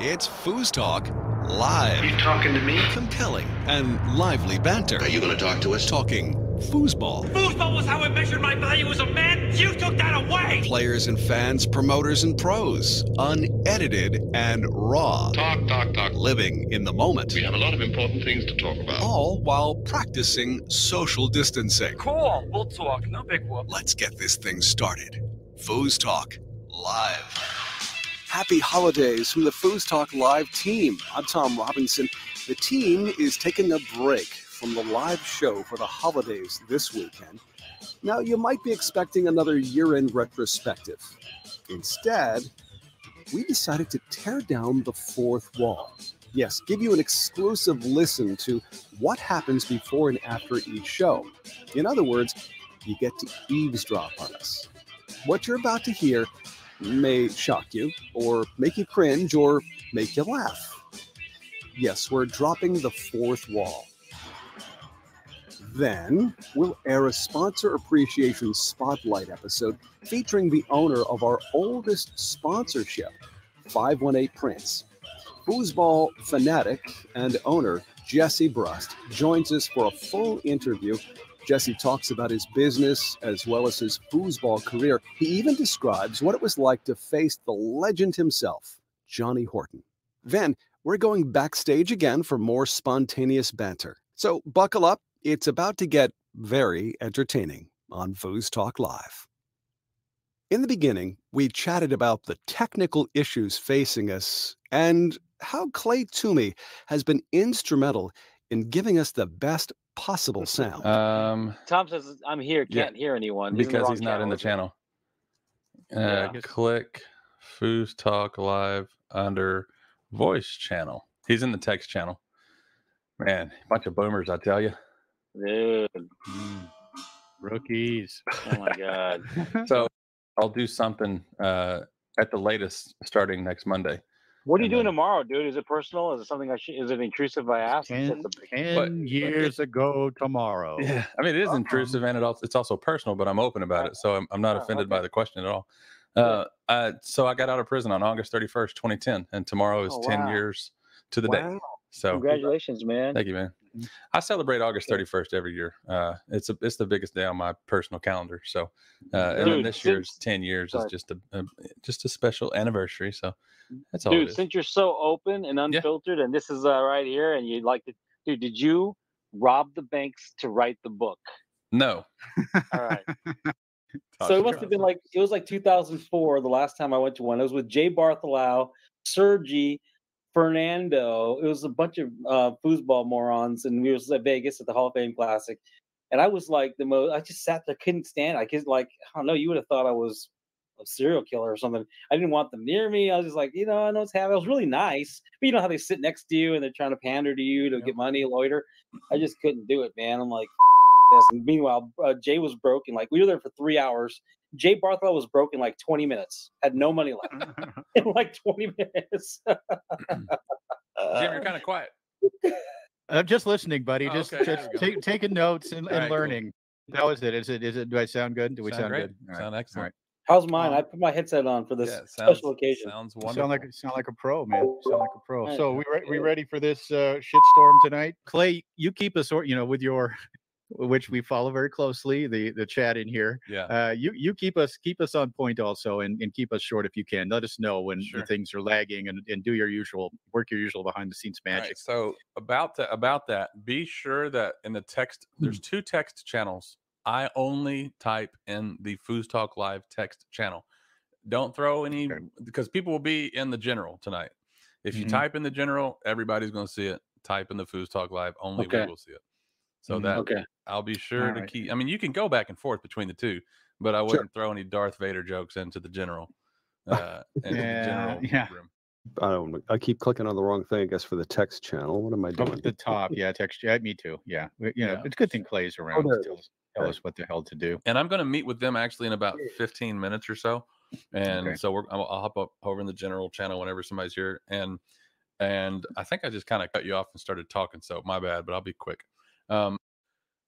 It's Foos Talk Live. You talking to me? Compelling and lively banter. Are you going to talk to us? Talking foosball. Foosball was how I measured my value as a man. You took that away. Players and fans, promoters and pros. Unedited and raw. Talk, talk, talk. Living in the moment. We have a lot of important things to talk about. All while practicing social distancing. Cool. We'll talk. No big whoop. Let's get this thing started. Foos Talk Live. Happy holidays from the Foos Talk Live team. I'm Tom Robinson. The team is taking a break from the live show for the holidays this weekend. Now, you might be expecting another year end retrospective. Instead, we decided to tear down the fourth wall. Yes, give you an exclusive listen to what happens before and after each show. In other words, you get to eavesdrop on us. What you're about to hear may shock you, or make you cringe, or make you laugh. Yes, we're dropping the fourth wall. Then we'll air a sponsor appreciation spotlight episode featuring the owner of our oldest sponsorship, 518 Prints. Foosball fanatic and owner Jesse Brust joins us for a full interview. Jesse talks about his business as well as his foosball career. He even describes what it was like to face the legend himself, Johnny Horton. Then we're going backstage again for more spontaneous banter. So buckle up. It's about to get very entertaining on Foos Talk Live. In the beginning, we chatted about the technical issues facing us and how Clay Tumey has been instrumental in giving us the best possible sound. Um, Tom says I'm here, can't hear anyone in the because he's not in the isn't channel. Uh, Yeah. Click Foos Talk Live under voice channel. He's in the text channel. Man, bunch of boomers, I tell you. Dude, Rookies. oh my god. So I'll do something uh, at the latest starting next Monday. What are you doing tomorrow, dude? Is it personal? Is it something I should? Is it intrusive I ask? It's Ten, just a- 10 years ago tomorrow. Yeah, I mean it is intrusive and it also, it's also personal, but I'm open about it, so I'm, I'm not Oh, offended by the question at all. Uh, uh, so I got out of prison on August 31st, 2010, and tomorrow is Oh, 10 years to the day. So Congratulations, man. Thank you, man. I celebrate August 31st every year. Uh, it's a, it's the biggest day on my personal calendar. So, uh, and then Dude, this year's 10 years is just a, a just a special anniversary. So that's all Dude, since you're so open and unfiltered, and this is uh, right here, and you'd like to, dude, did you rob the banks to write the book? no, All right. So it it must have been like it was like 2004 the last time I went to one. It was with Jay Bartholow, Sergi, Fernando. It was a bunch of uh, foosball morons, and we was at Vegas at the Hall of Fame Classic. And I was like the most. I just sat there, couldn't stand. it. I could like I don't know. You would have thought I was a serial killer or something. I didn't want them near me. I was just like, you know, I know it's happening. It was really nice, but you know how they sit next to you and they're trying to pander to you to get money, loiter. I just couldn't do it, man. I'm like, this. And meanwhile, uh, Jay was broken. Like we were there for three hours. Jay Bartholow was broke in like 20 minutes. Had no money left in like 20 minutes. Jim, you're kind of quiet. I'm just listening, buddy. Oh, just okay, just there we go. take, taking notes and, and right, cool. learning. That was it. Is it? Is it? Do I sound good? Do we sound, great. good? All right. Sound excellent. right. How's mine? I put my headset on for this Yeah, sounds, special occasion. sounds You wonderful. Sound like sound like a pro, man. Sound like a pro. Right. So we re- we ready for this uh, shitstorm tonight? Clay, you keep us, or you know, with your, which we follow very closely, the the chat in here. yeah. Uh, you you keep us keep us on point also, and, and keep us short if you can. Let us know when Sure. things are lagging, and, and do your usual work your usual behind the scenes All right, magic. so about that, about that, be sure that in the text, there's two text channels. I only type in the Foos Talk Live text channel. Don't throw any Okay. because people will be in the general tonight. If you Mhm. type in the general, everybody's going to see it. Type in the Foos Talk Live, only Okay. we will see it. So Mhm. that Okay. I'll be sure to Alright. keep. I mean, you can go back and forth between the two, but I wouldn't throw any Darth Vader jokes into the general. Uh, into Yeah, the general yeah. room. I don't. I keep clicking on the wrong thing. I guess for the text channel. What am I Up doing? at the top, yeah, text. Yeah, me too. Yeah, you know, Yeah. it's a good thing Clay's around. there to tell, us, tell Okay. us what the hell to do. and I'm going to meet with them actually in about 15 minutes or so. And Okay. so we're, I'll, I'll hop up over in the general channel whenever somebody's here. And and I think I just kind of cut you off and started talking, so my bad. But I'll be quick. Um,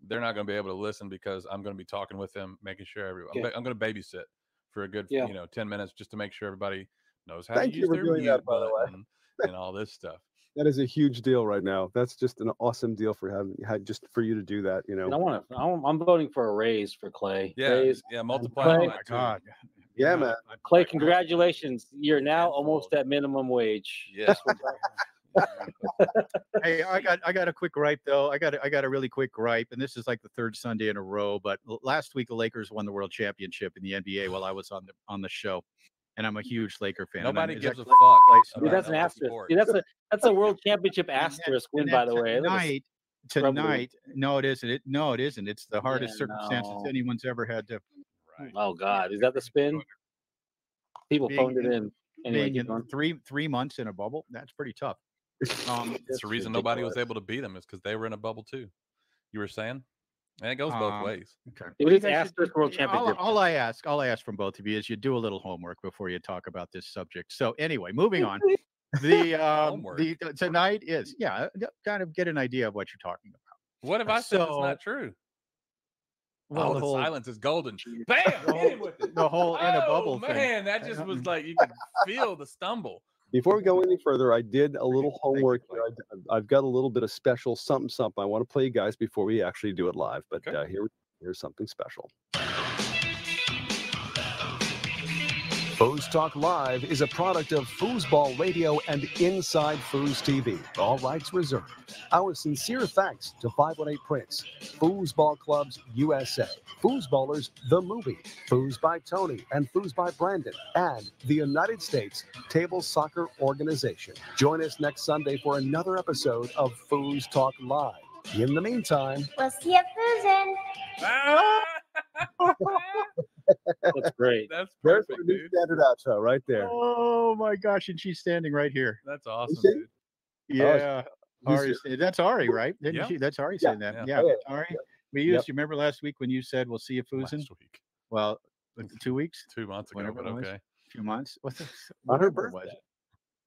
they're not going to be able to listen because I'm going to be talking with them, making sure everyone. I'm, I'm going to babysit for a good, Yeah. you know, 10 minutes just to make sure everybody knows how Thank to you use for their doing mute that, by the way. button. and all this stuff. That is a huge deal right now. That's just an awesome deal for having had just for you to do that. You And I want to. I'm voting for a raise for Clay. Yeah, Raise. yeah, multiply Clay- Oh my. God. Yeah, man. Clay, congratulations! You're now almost at minimum wage. Yeah. Hey, I got I got a quick gripe though. I got a, I got a really quick gripe, and this is like the third Sunday in a row. But last week the Lakers won the World Championship in the NBA while I was on the on the show, and I'm a huge Laker fan. Nobody is that gives a fuck. Dude, that's an asterisk. Dude, that's a that's a world championship asterisk win, by the way. That Tonight, Troubling. tonight, no, it isn't. It no, it isn't. It's the hardest Yeah, circumstances no. anyone's ever had to. Right. Oh God, is that the spin? People Being phoned it in- in. Anyway, in three three months in a bubble. That's pretty tough. Um, It's the reason nobody was able to beat them is because they were in a bubble too. You were saying, and it goes both Um, ways. okay. It Well, you is guys should- asterisk world yeah, all- All, I ask, all I ask from both of you is you do a little homework before you talk about this subject. So anyway, moving on. The um, the tonight is yeah, uh, kind of get an idea of what you're talking about. What if I said it's So- not true? Well, oh, the the, whole- silence is golden. Bam! the whole- with the whole in a Oh, bubble thing. man, that just was like you could feel the stumble. Before we go any further, I did a little homework. I I've got a little bit of special something something I want to play you guys before we actually do it live. But Okay. uh, here, here's something special. Foos Talk Live is a product of Foosball Radio and Inside Foos TV. All rights reserved. Our sincere thanks to 518 Prints, Foosball Clubs USA, Foosballers The Movie, Foos by Tony and Foos by Brandon, and the United States Table Soccer Organization. Join us next Sunday for another episode of Foos Talk Live. In the meantime, We'll see you Fusion. That's great. That's there's perfect, new dude. standard outro right there. Oh my gosh, and she's standing right here. That's awesome, dude. Yeah, Who's Ari, that's Ari, right? Didn't Yeah. she? That's Ari Yeah. saying that. Yeah. Yeah, Oh, yeah. Ari. We used. You remember last week when you said we'll see you Fusin? Last week, Well, two weeks, two months ago, Whatever but it was. okay. two months. What's this? On her whatever it was. birthday.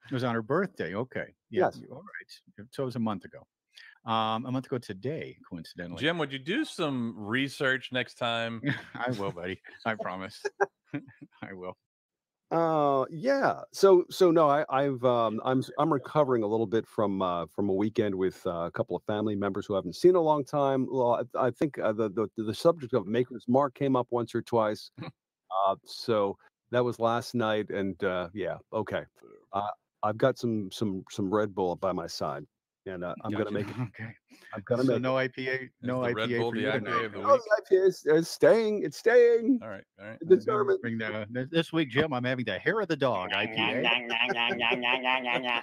It was on her birthday. Okay. Yeah. Yes. All right. So it was a month ago. Um, a month ago today, coincidentally. Jim, would you do some research next time? I will, buddy. I promise. I will. Uh, yeah. So, so no, I, I've, um, I'm, I'm recovering a little bit from, uh, from a weekend with uh, a couple of family members who I haven't seen in a long time. Well, I, I think uh, the, the, the subject of Maker's Mark came up once or twice. uh, so that was last night, and uh, yeah, okay. Uh, I've got some, some, some Red Bull by my side, and uh, I'm gonna make it. Okay. I'm gonna So make it. no IPA. No the IPA Red Bull for the you IPA tonight. of the Oh, week? the IPA is, is staying. It's staying. All right, all right. It's I'm determined. Bring the, th- this week, Jim. I'm having the hair of the dog IPA.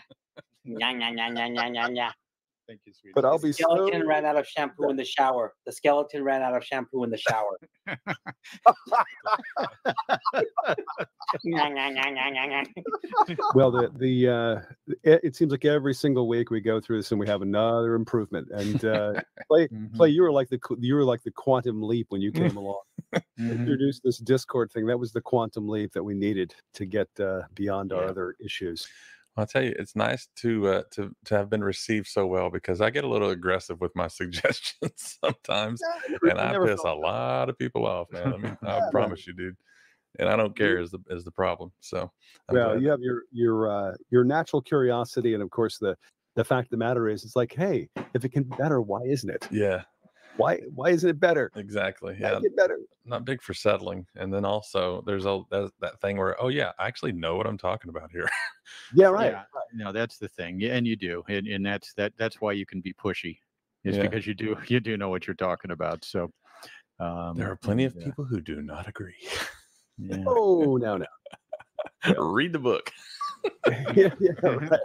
Thank you, sweetie. But I'll be so. Skeleton ran out of shampoo in the shower. The skeleton ran out of shampoo in the shower. well the the uh it, it seems like every single week we go through this and we have another improvement and uh play Mhm, play you were like the you were like the quantum leap when you came along mhm. introduced this discord thing that was the quantum leap that we needed to get uh beyond our Yeah. other issues I'll tell you, it's nice to uh, to to have been received so well because I get a little aggressive with my suggestions sometimes, and I piss a that. lot of people off, man. I mean, I Yeah, man. promise you, dude. And I don't care is the is the problem. So, I'm well glad. you have your your uh your natural curiosity and of course the the fact of the matter is it's like hey if it can be better why isn't it yeah, why why isn't it better exactly. yeah. Yeah, get better not big for settling. And then also, there's a that, that thing where, oh yeah, I actually know what I'm talking about here. yeah right Yeah, no, that's the thing. And you do, and, and that's that. That's why you can be pushy, is Yeah. because you do you do know what you're talking about. So um, there are plenty of and, uh, people who do not agree. yeah. oh no no Read the book. yeah, yeah, right.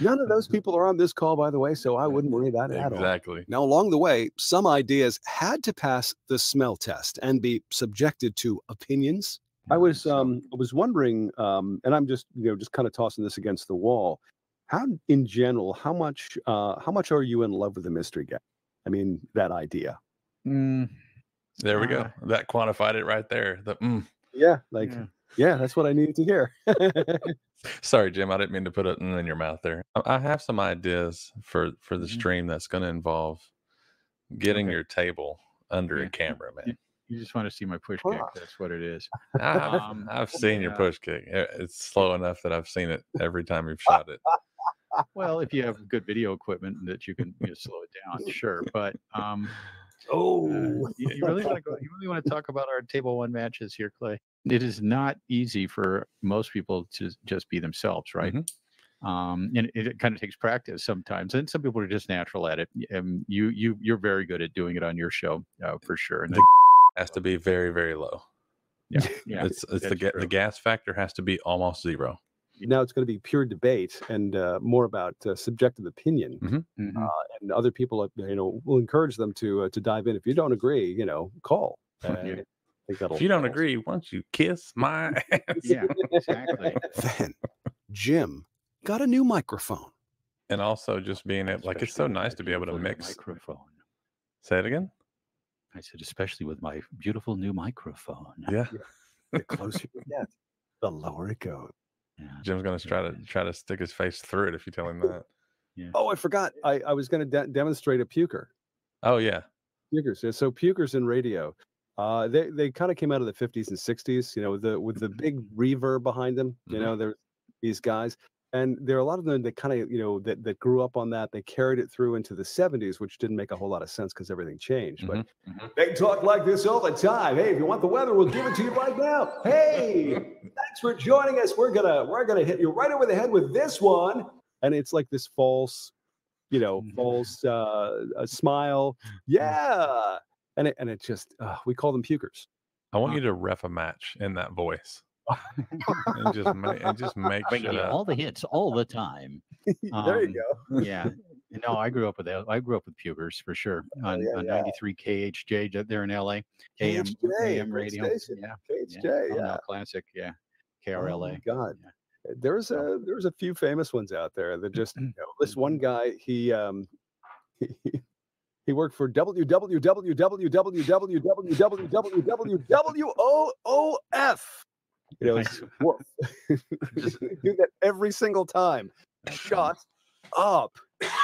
None of those people are on this call, by the way, so I wouldn't worry about it at all. Exactly. Now, along the way, some ideas had to pass the smell test and be subjected to opinions. I was um I was wondering, um, and I'm just you know just kind of tossing this against the wall. How in general, how much uh how much are you in love with the mystery guy? I mean, that idea. Mm, There we go. Uh, That quantified it right there. The, mm. Yeah, like Yeah. yeah, that's what I needed to hear. Sorry, Jim. I didn't mean to put it in your mouth there. I- I have some ideas for for the Mhm. stream that's going to involve getting Okay. your table under a camera, man. You just want to see my push kick. That's what it is. I've, Um, I've seen your yeah. push kick. It's slow enough that I've seen it every time you've shot it. Well, if you have good video equipment that you can you know, slow it down, sure. But um, Oh, uh, you, you really want to go? You really want to talk about our table one matches here, Clay? It is not easy for most people to just be themselves, right? Mhm. Um, and it, it kind of takes practice sometimes, and some people are just natural at it. And you, you, you're very good at doing it on your show, uh, for sure. And The Has to be very, very low. yeah, yeah, it's it's the that's true. the gas factor has to be almost zero. Now it's going to be pure debate and uh, more about uh, subjective opinion. Mhm. Uh, and other people, uh, you know, will encourage them to uh, to dive in. If you don't agree, you know, call. Yeah. And I If you don't that'll- agree, why don't you kiss my ass? yeah, exactly. then Jim got a new microphone. And also just being able, like, it's so nice to be able to beautiful new mix. microphone. Say it again. I said, especially with my beautiful new microphone. Yeah. The closer you get, the lower it goes. Yeah. Jim's gonna try to try to stick his face through it if you tell him that. Oh, I forgot. I, I was going to de- demonstrate a puker. Oh yeah. Pukers. yeah, So pukers in radio. Uh, they they kind of came out of the 50s and 60s, you know, with the with the big reverb behind them. You Mhm. know, there these guys, and there are a lot of them that kind of you know that that grew up on that. They carried it through into the 70s, which didn't make a whole lot of sense because everything changed. But Mhm. they talk like this all the time. Hey, if you want the weather, we'll give it to you right now. Hey, thanks for joining us. We're gonna we're gonna hit you right over the head with this one, and it's like this false, you know, false uh, a smile. Yeah, and it and it just uh, we call them pukers. I want you to ref a match in that voice. And just make and just make Bringing shit all the hits all the time. there you Um, go. yeah. No, I grew up with. I grew up with Pukers for sure on, yeah, on yeah. 93 KHJ there in LA. AM, KHJ, AM great radio. station. Yeah. KHJ, yeah. yeah. Oh, no, classic. Yeah. Oh KRLA. God. Yeah. Uh, There's a there's a few famous ones out there that just you know, this one guy he um he, he worked for www.www.www.www.woof. You know, it's woof. Just do that every single time. Shut up.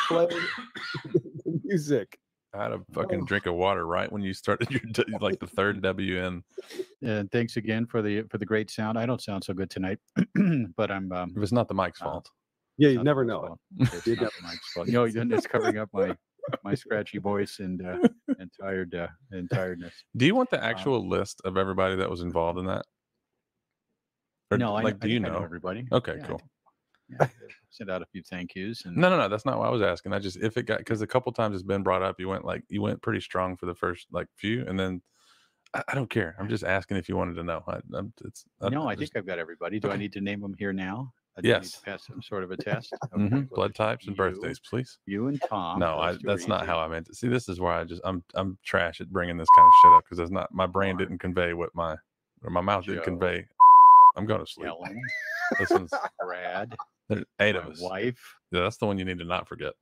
Play the music. I had a fucking drink of water right when you started your like the third W in. And thanks again for the for the great sound. I don't sound so good tonight, but I'm um It was not the mic's Uh, fault. Yeah, you never know it. It's not the mic's fault. No, then it's covering up my my scratchy voice and uh, and tired uh, and tiredness. Do you want the actual list of everybody that was involved in that? Or, no, I like, I do you think I know? everybody? Okay, Yeah, cool. yeah, sent out a few thank yous and No, no, no. That's not what I was asking. I just if it got because a couple times it's been brought up, you went like you went pretty strong for the first like few, and then I, I don't care. I'm just asking if you wanted to know. I, I'm, it's no, I just- think I've got everybody. Do I need to name them here now? I need to Yes. pass some sort of a test. Mhm, well, blood types and you- birthdays, please. You and Tom. No, I, those two are that's not easy. how I meant it. See, this is where I just I'm I'm trash at bringing this kind of shit up because that's not my brain didn't convey what my or my mouth didn't convey. I'm going to sleep. Ellen, This one's Brad, there's eight my of us. wife, Yeah, that's the one you need to not forget.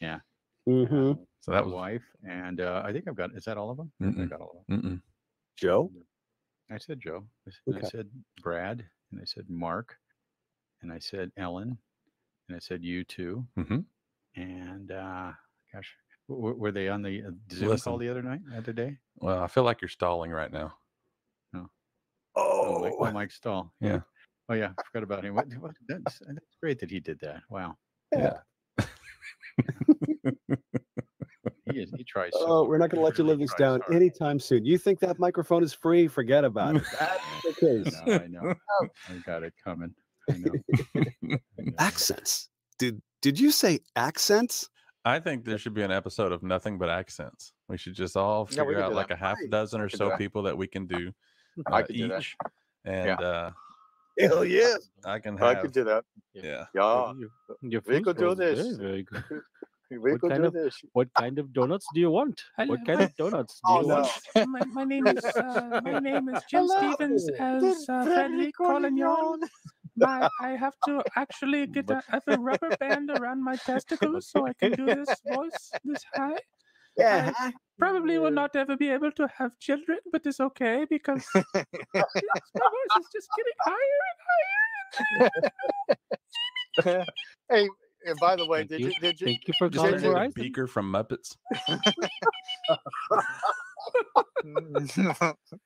Yeah. Mm-hmm. So that was wife, and uh, I think I've got. Is that all of them? I think I got all of them. mm-mm. Joe? I said Joe. I s- and I said Brad, and I said Mark, and I said Ellen, and I said you too. Mhm. And uh, gosh, w- w- were they on the uh, Zoom Listen. call the other night, the other day? Well, I feel like you're stalling right now. Oh, Mike, Oh, oh, Mike Stahl. Yeah. Oh yeah, I forgot about him. What, what, that's, that's great that he did that. Wow. yeah. He is. He tries. So Oh, hard. we're not going to let you live this down hard. anytime soon. You think that microphone is free? Forget about it. That's the case. No, I know. Oh. I got it coming. I know. I know. Accents. Did did you say accents? I think there should be an episode of nothing but accents. We should just all figure could out like that. a half Right. dozen or so people that we can uh, do I uh, could do that. each, and uh, Hell yeah. I can I have could do that. yeah. Yeah, Your We could do food was this. Very, very good. we What could kind do of- this. What kind of donuts do you want? What kind of donuts do Oh, you no. want? my, my name is uh, my name is Jim Stevens as uh, Frederic Collignon. My, I have to actually get a, have a rubber band around my testicles so I can do this voice this high. Yeah. Probably will not ever be able to have children, but it's okay because my voice is just getting higher and higher. hey, and by the way, Thank did you. you, did you Thank you for Just calling Jim- like Verizon. Beaker from Muppets.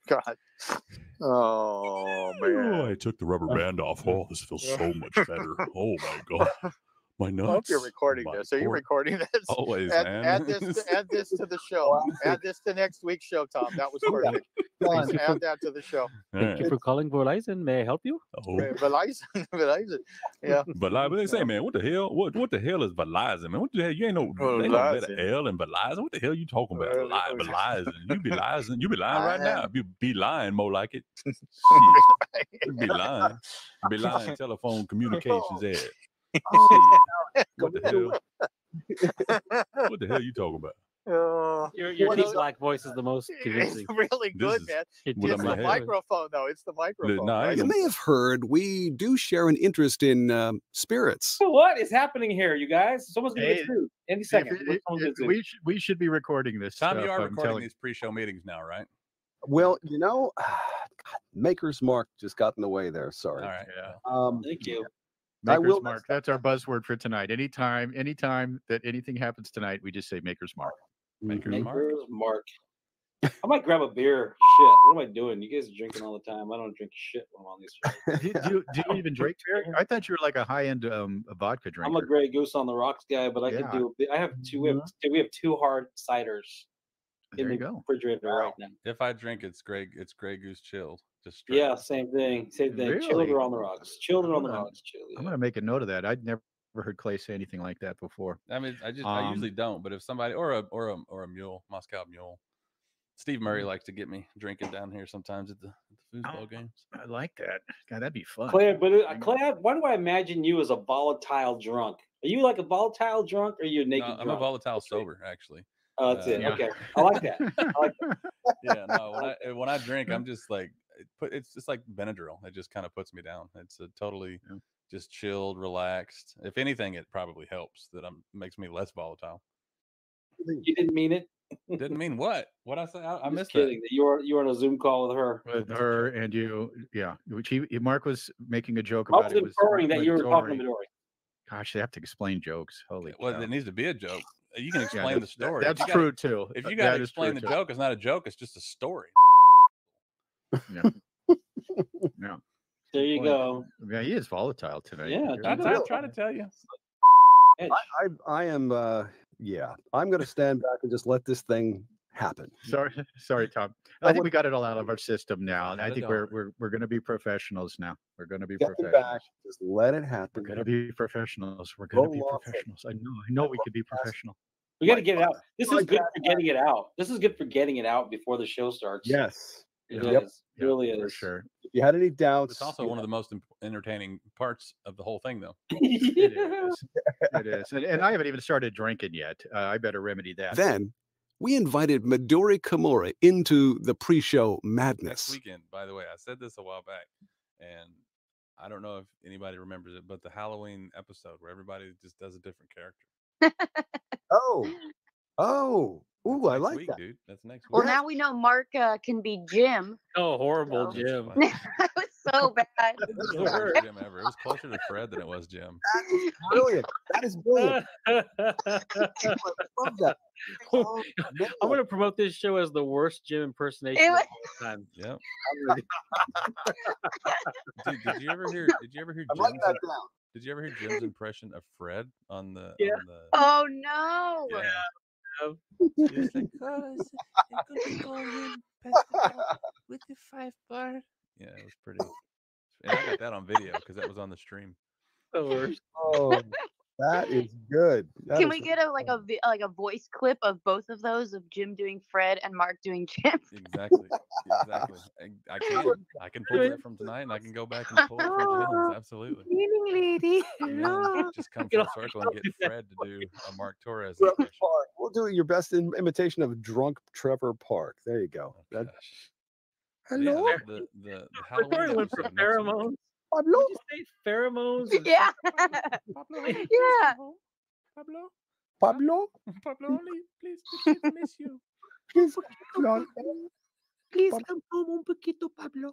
God. Oh man. Oh, I took the rubber band off. Oh, this feels so much better. Oh my god, my nuts. I hope you're recording my this. Are you recording this? Always, add, man. add this. To, add this to the show. add this to next week's show, Tom. That was perfect. Please add that to the show. Thank you for calling Verizon. May I help you? Oh. Verizon, Verizon. Yeah. But what they say, man, what the hell? What what the hell is Verizon, man? What the hell? You ain't no, oh, there ain't no better Verizon. L and Verizon. What the hell you talking about? Well, Li- Verizon. You be lying. You be lying right now. You be lying more like it. Be lying. Be lying. Telephone oh. communications ad. Shit. What the hell? What the hell are you talking about? Oh, Your, your Well, deep black voice is the most it's convincing. really good, is- man. It It's the having? microphone, though. It's the microphone. no, right? You may have heard we do share an interest in um, spirits. What is happening here, you guys? Someone's gonna Hey, get sued any If second. it- it- Someone's it- gonna get sued. we should we should be recording this. Tom, stuff, you are I'm recording telling- these pre-show meetings now, right? Well, you know, God, Maker's Mark just got in the way there. Sorry. All right. Yeah. Um, Thank you. I Maker's will mark. That's our buzzword for tonight. Anytime, anytime that anything happens tonight, we just say Maker's mark. Maker's Mark. Maker's Mark. I might grab a beer. Shit, what am I doing? You guys are drinking all the time. I don't drink shit when I'm on these shows. do, you- do, do you even drink beer? I thought you were like a high end um a vodka drinker. I'm a Grey Goose on the rocks guy, but I Yeah. can do. I have two. We have, two- we have two hard ciders there in you the go. refrigerator right now. If I drink, it's Grey. It's Grey Goose chilled. Just. Yeah, same thing. Same thing. Chilled Really? or on the rocks. Children or on the rocks. Chill. I'm gonna make a note of that. I'd never heard Clay say anything like that before. I mean, I just I Um, usually don't, but if somebody or a or a or a mule, Moscow mule. Steve Murray Mm. likes to get me drinking down here sometimes at the, at the foosball Oh, games. I like that. God, that'd be fun. Clay, but uh, Clay, why do I imagine you as a volatile drunk? Are you like a volatile drunk, or are you a No, naked I'm a drunk? volatile sober, actually. Oh, that's uh, it. yeah. Okay, I like that. I like that. Yeah, no. When I when I drink, I'm just like it put. It's just like Benadryl. It just kind of puts me down. It's a totally Yeah. just chilled, relaxed. If anything, it probably helps that I'm makes me less volatile. You didn't mean it. Didn't mean what? What I said? I, I Just missed kidding. That. You were you were on a Zoom call with her. With her and you, yeah. Which he, Mark was making a joke I about was it. was inferring that you were talking to Midori. Midori. Gosh, they have to explain jokes. Holy. Well, cow. there needs to be a joke. You can Yeah, explain the story. that- If that's you gotta- true too. If Uh, you got to explain the too. joke, it's not a joke. It's just a story. Yeah. yeah. There you Point. go. Yeah, he is volatile tonight. Yeah, You're I, right. I try to tell you. Edge. I, I, I am, uh, yeah, I'm going to stand back and just let this thing happen. Sorry, sorry, Tom. I I think we got it all out of our system now. and I think we're we're we're going to be professionals now. We're going to be Stepping professionals. back, just let it happen. We're going to be professionals. We're going to be Roll it. professionals. I know. I know we could be professional. We got to get it out. This is good for getting it out. This is good for getting it out before the show starts. Yes. It Yep. is. It really for sure. If you had any doubts, It's also one of the most entertaining parts of the whole thing, though. It is. It is. And, and I haven't even started drinking yet. Uh, I better remedy that. then we invited Midori Kimura into the pre-show Next madness. weekend, by the way, I said this a while back, and I don't know if anybody remembers it, but the Halloween episode where everybody just does a different character. Oh, oh, ooh, I like week, that. dude. That's next week. Well, now we know Mark uh, can be Jim. Oh, horrible, So- Jim. that was so bad. It was the worst Jim ever. It was closer to Fred than it was Jim. Brilliant. That is brilliant. I love that. Oh, man. I'm gonna promote this show as the worst Jim impersonation It of all time. Yep. Dude, did you ever hear? Did you ever hear I write Jim's? that down. Did you ever hear Jim's impression of Fred on the? Yeah. On the Oh no! yeah. He was like, with the five bar. yeah, it was pretty. And I got that on video because that was on the stream. The worst. Oh, that is good. That Can is we get a like a like a voice clip of both of those of Jim doing Fred and Mark doing Jim? Exactly. Exactly. I, I can. I can pull that from tonight, and I can go back and pull it from Jim's. Absolutely. Cleaning lady. Yeah, just come You full circle and get Fred to do a Mark Torres Trevor impression. We'll do your best im- imitation of drunk Trevor Park. There you go. Oh, That, gosh. So yeah, hello, the, the, the, the We're going Halloween went for episode next week- pheromones. Pablo. Did you say pheromones? and- Yeah. Pablo, Yeah. Pablo, Pablo, Pablo, honey, please, the kids miss you. please, Lord, Please come home un poquito, Pablo.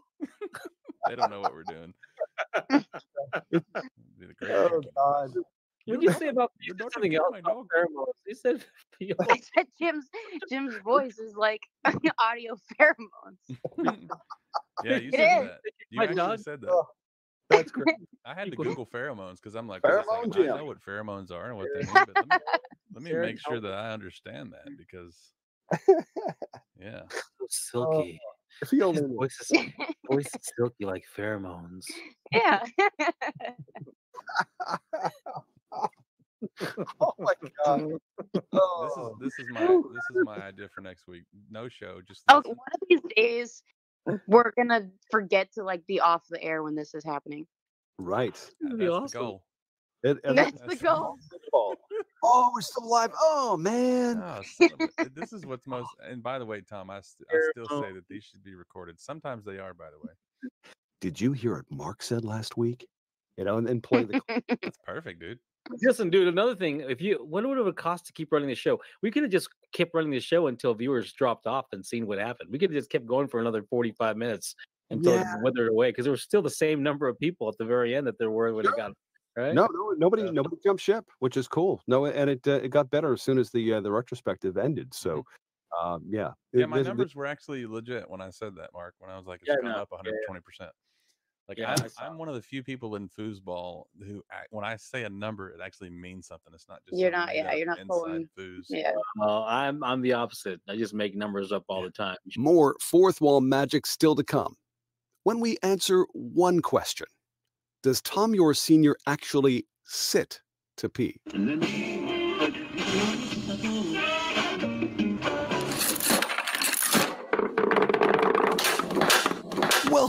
They don't know what we're doing. It'd be the great Oh one. God. What did you say about you said something else about pheromones? You said I said Jim's Jim's voice is like audio pheromones. Yeah, you It said is. that. You My actually dog- said that. Oh, that's great. I had to Google pheromones because I'm like, wait a second, Pheromone I know what pheromones are and what they mean, but let me, let me make sure that I understand that because, yeah. So uh, silky. If you only knew. Voice is, voice is silky like pheromones. Yeah. oh my god. This is Oh. this is my this is my idea for next week. No show, just oh, listen. one of these days we're gonna forget to like be off the air when this is happening. Right. That'd That's be the awesome. goal. It- and That's the that's- goal. Oh, oh, we're still live. Oh man. Oh, son of a- eh, this is what's most. And by the way, Tom, I, st- I still say that these should be recorded. Sometimes they are, by the way. Did you hear what Mark said last week? You know, and then play the That's perfect, dude. Listen, dude. Another thing, if you, what would it have cost to keep running the show? We could have just kept running the show until viewers dropped off and seen what happened. We could have just kept going for another forty-five minutes until Yeah. it withered away because there was still the same number of people at the very end that there were when it got right. No, no, nobody, Yeah. nobody jumped ship, which is cool. No, and it uh, it got better as soon as the uh, the retrospective ended. So, um, yeah, Mm-hmm. Yeah, It- my this- numbers were actually legit when I said that, Mark. When I was like, it's Yeah, gone no, up yeah, 120 percent. Like Yeah, I'm, I I'm one of the few people in foosball who, act, when I say a number, it actually means something. It's not just You're not- yeah, you're not inside pulling- foos. Yeah. Uh, I'm I'm the opposite. I just make numbers up all the time. More fourth wall magic still to come. When we answer one question, does Tom Yore Senior actually sit to pee?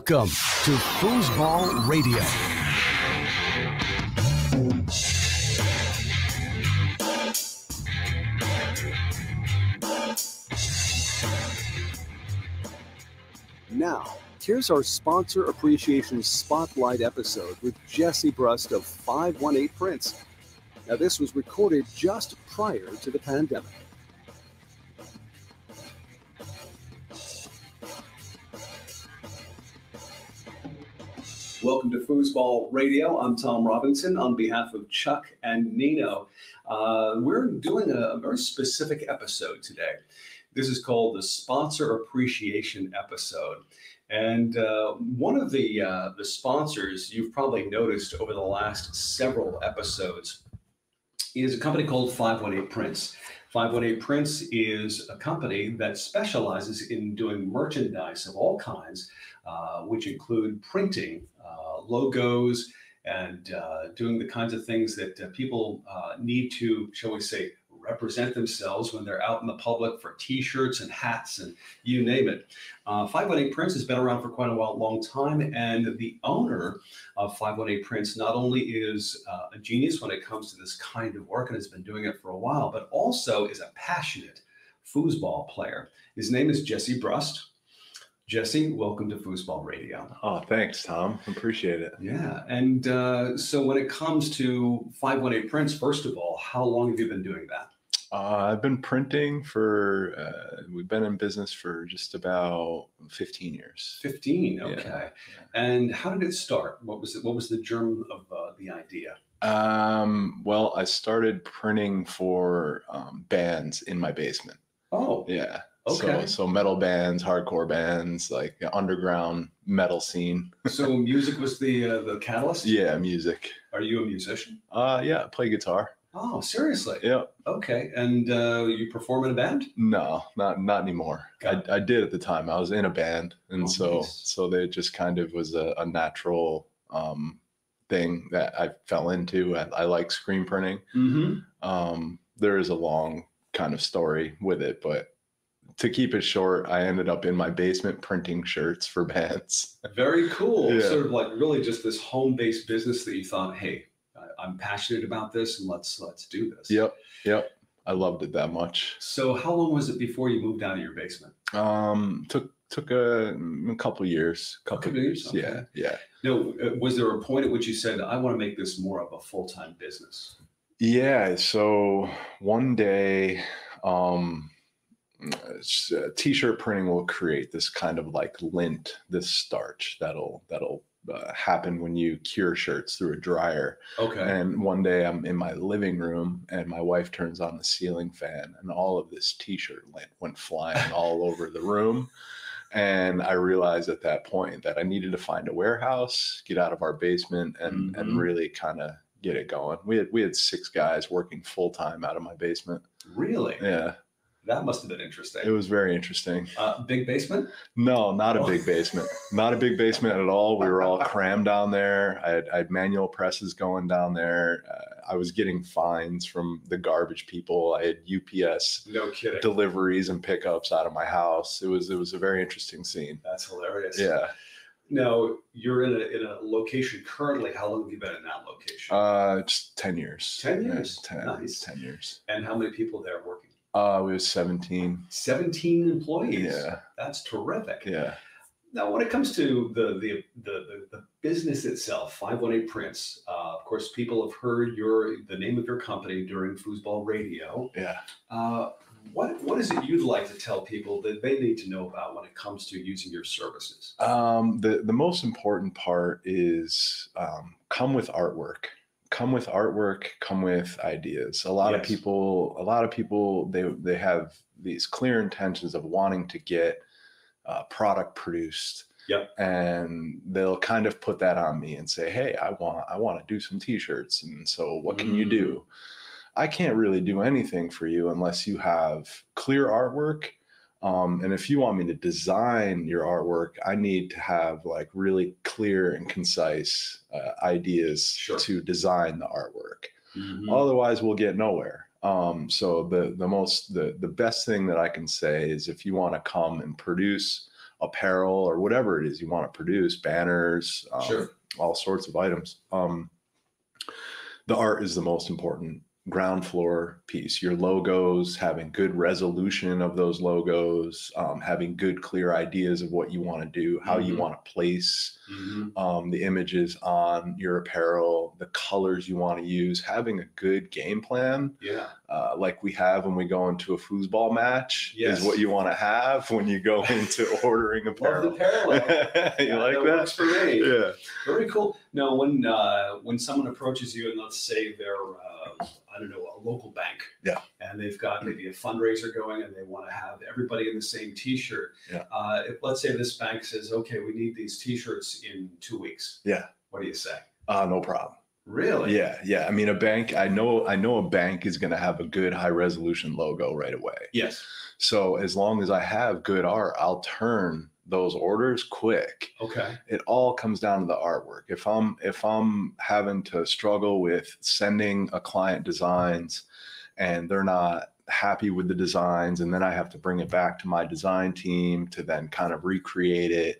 Welcome to Foosball Radio. Now, here's our sponsor appreciation spotlight episode with Jesse Brust of 518 Prints. Now, this was recorded just prior to the pandemic. Welcome to Foosball Radio. I'm Tom Robinson on behalf of Chuck and Nino. Uh, we're doing a, a very specific episode today. This is called the Sponsor Appreciation episode. And uh, one of the uh, the sponsors you've probably noticed over the last several episodes is a company called 518 Prints. 518 Prints is a company that specializes in doing merchandise of all kinds, uh, which include printing logos and uh, doing the kinds of things that uh, people uh, need to, shall we say, represent themselves when they're out in the public for T-shirts and hats and you name it. Uh, 518 Prints has been around for quite a while, long time, and the owner of 518 Prints not only is uh, a genius when it comes to this kind of work and has been doing it for a while, but also is a passionate foosball player. His name is Jesse Brust. Jesse, welcome to Foosball Radio. Oh, thanks, Tom. Appreciate it. Yeah, and uh, so when it comes to 518 Prints, first of all, how long have you been doing that? Uh, I've been printing for, uh, we've been in business for just about 15 years. 15, Yeah. okay. And how did it start? What was it? What was the germ of uh, the idea? Um, well, I started printing for um, bands in my basement. Oh, Yeah. Okay. So, so metal bands, hardcore bands, like the underground metal scene. so music was the uh, the catalyst. Yeah, music. Are you a musician? Uh, yeah, I play guitar. Oh, seriously? Yeah. Okay, and uh, you perform in a band? No, not not anymore. I, I did at the time. I was in a band, and Oh, so nice. so they just kind of was a, a natural um, thing that I fell into. I, I like screen printing. Mm-hmm. Um, there is a long kind of story with it, but to keep it short, I ended up in my basement printing shirts for bands. Very cool. Yeah. Sort of like really just this home-based business that you thought, hey, I'm passionate about this, and let's let's do this. Yep, yep. I loved it that much. So how long was it before you moved out of your basement? Um, took took a, a couple years. Couple Couple years, years. Yeah, okay. yeah. No, uh, was there a point at which you said, I want to make this more of a full-time business? Yeah. So one day, um, uh, t-shirt printing will create this kind of like lint, this starch that'll that'll uh, happen when you cure shirts through a dryer. Okay. And one day I'm in my living room and my wife turns on the ceiling fan and all of this t-shirt went, went flying all over the room. And I realized at that point that I needed to find a warehouse, get out of our basement and Mhm. and really kind of get it going. We had we had six guys working full time out of my basement. Really? Yeah. That must have been interesting. It was very interesting. uh, big basement. No, not a Oh. big basement. Not a big basement at all. We were all crammed down there. I had, I had manual presses going down there. Uh, I was getting fines from the garbage people. I had UPS No kidding. deliveries and pickups out of my house. It was it was a very interesting scene. That's hilarious. Yeah. Now you're in a in a location currently. How long have you been in that location? Uh, just ten years. 10 Yeah, years. 10, Nice. 10 years. and how many people there working? Uh, we was seventeen. 17 employees. Yeah. That's terrific. Yeah. Now, when it comes to the the the, the, the business itself, 518 Prints, uh, of course, people have heard your the name of your company during Foosball Radio. Yeah. Uh, what what is it you'd like to tell people that they need to know about when it comes to using your services? Um, the the most important part is um, come with artwork. Come with artwork. Come with ideas. A lot of people. A lot of people. They they have these clear intentions of wanting to get uh, product produced. Yep. And they'll kind of put that on me and say, "Hey, I want I want to do some T-shirts, and so what can you do?" I can't really do anything for you unless you have clear artwork. Um, and if you want me to design your artwork, I need to have like really clear and concise uh, ideas to design the artwork. Mm-hmm. Otherwise, we'll get nowhere. Um, so the the most the the best thing that I can say is if you want to come and produce apparel or whatever it is you want to produce, banners, um, Sure. all sorts of items. Um, the art is the most important ground floor piece your logos having good resolution of those logos um, having good clear ideas of what you want to do how you Mhm. want to place Mm-hmm. um, the images on your apparel the colors you want to use having a good game plan Yeah. uh, like we have when we go into a foosball match Yes. is what you want to have when you go into ordering apparel Love the parallel. you Yeah, like that for me. yeah Very cool. Now, when uh, when someone approaches you and let's say they're uh, I don't know a local bank, Yeah. and they've got maybe a fundraiser going and they want to have everybody in the same T-shirt. Yeah. Uh, if let's say this bank says, okay, we need these T-shirts in two weeks. yeah What do you say? uh, no problem Really? Yeah, yeah. I mean, a bank. I know. I know a bank is going to have a good high resolution logo right away. Yes. So as long as I have good art, I'll turn those orders quick. Okay. It all comes down to the artwork. If I'm if I'm having to struggle with sending a client designs, and they're not happy with the designs, and then I have to bring it back to my design team to then kind of recreate it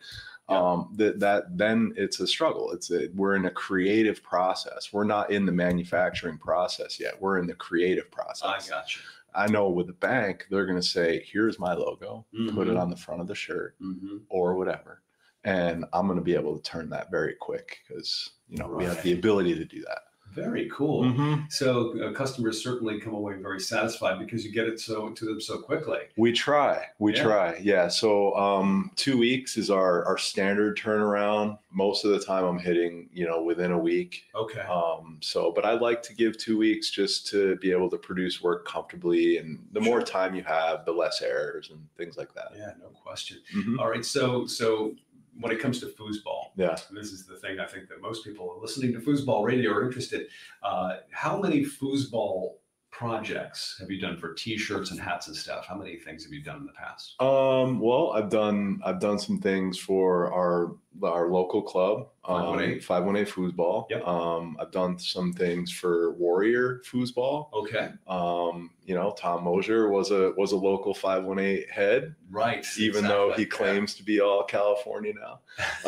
um that that then it's a struggle it's a we're in a creative process we're not in the manufacturing process yet we're in the creative process I got you. I know with the bank they're going to say here's my logo put it Mhm. on the front of the shirt Mhm. or whatever and i'm going to be able to turn that very quick because you know we have the ability to do that Very cool. Mhm. So uh, customers certainly come away very satisfied because you get it so to them so quickly. We try. We Yeah. try. Yeah. So um two weeks is our our standard turnaround. Most of the time I'm hitting, you know, within a week. Okay. Um so but I like to give two weeks just to be able to produce work comfortably and the more time you have, the less errors and things like that. Yeah, no question. Mhm. All right. So so when it comes to foosball, Yeah. and this is the thing I think that most people listening to foosball radio are interested. Uh, how many foosball projects have you done for T-shirts and hats and stuff? How many things have you done in the past? Um, well, I've done I've done some things for our our local club, um, 518. 518 Foosball. Yep. Um, I've done some things for Warrior Foosball. Okay. Um, you know, Tom Mosier was a was a local 518 head, Right. even though he claims to be all California now.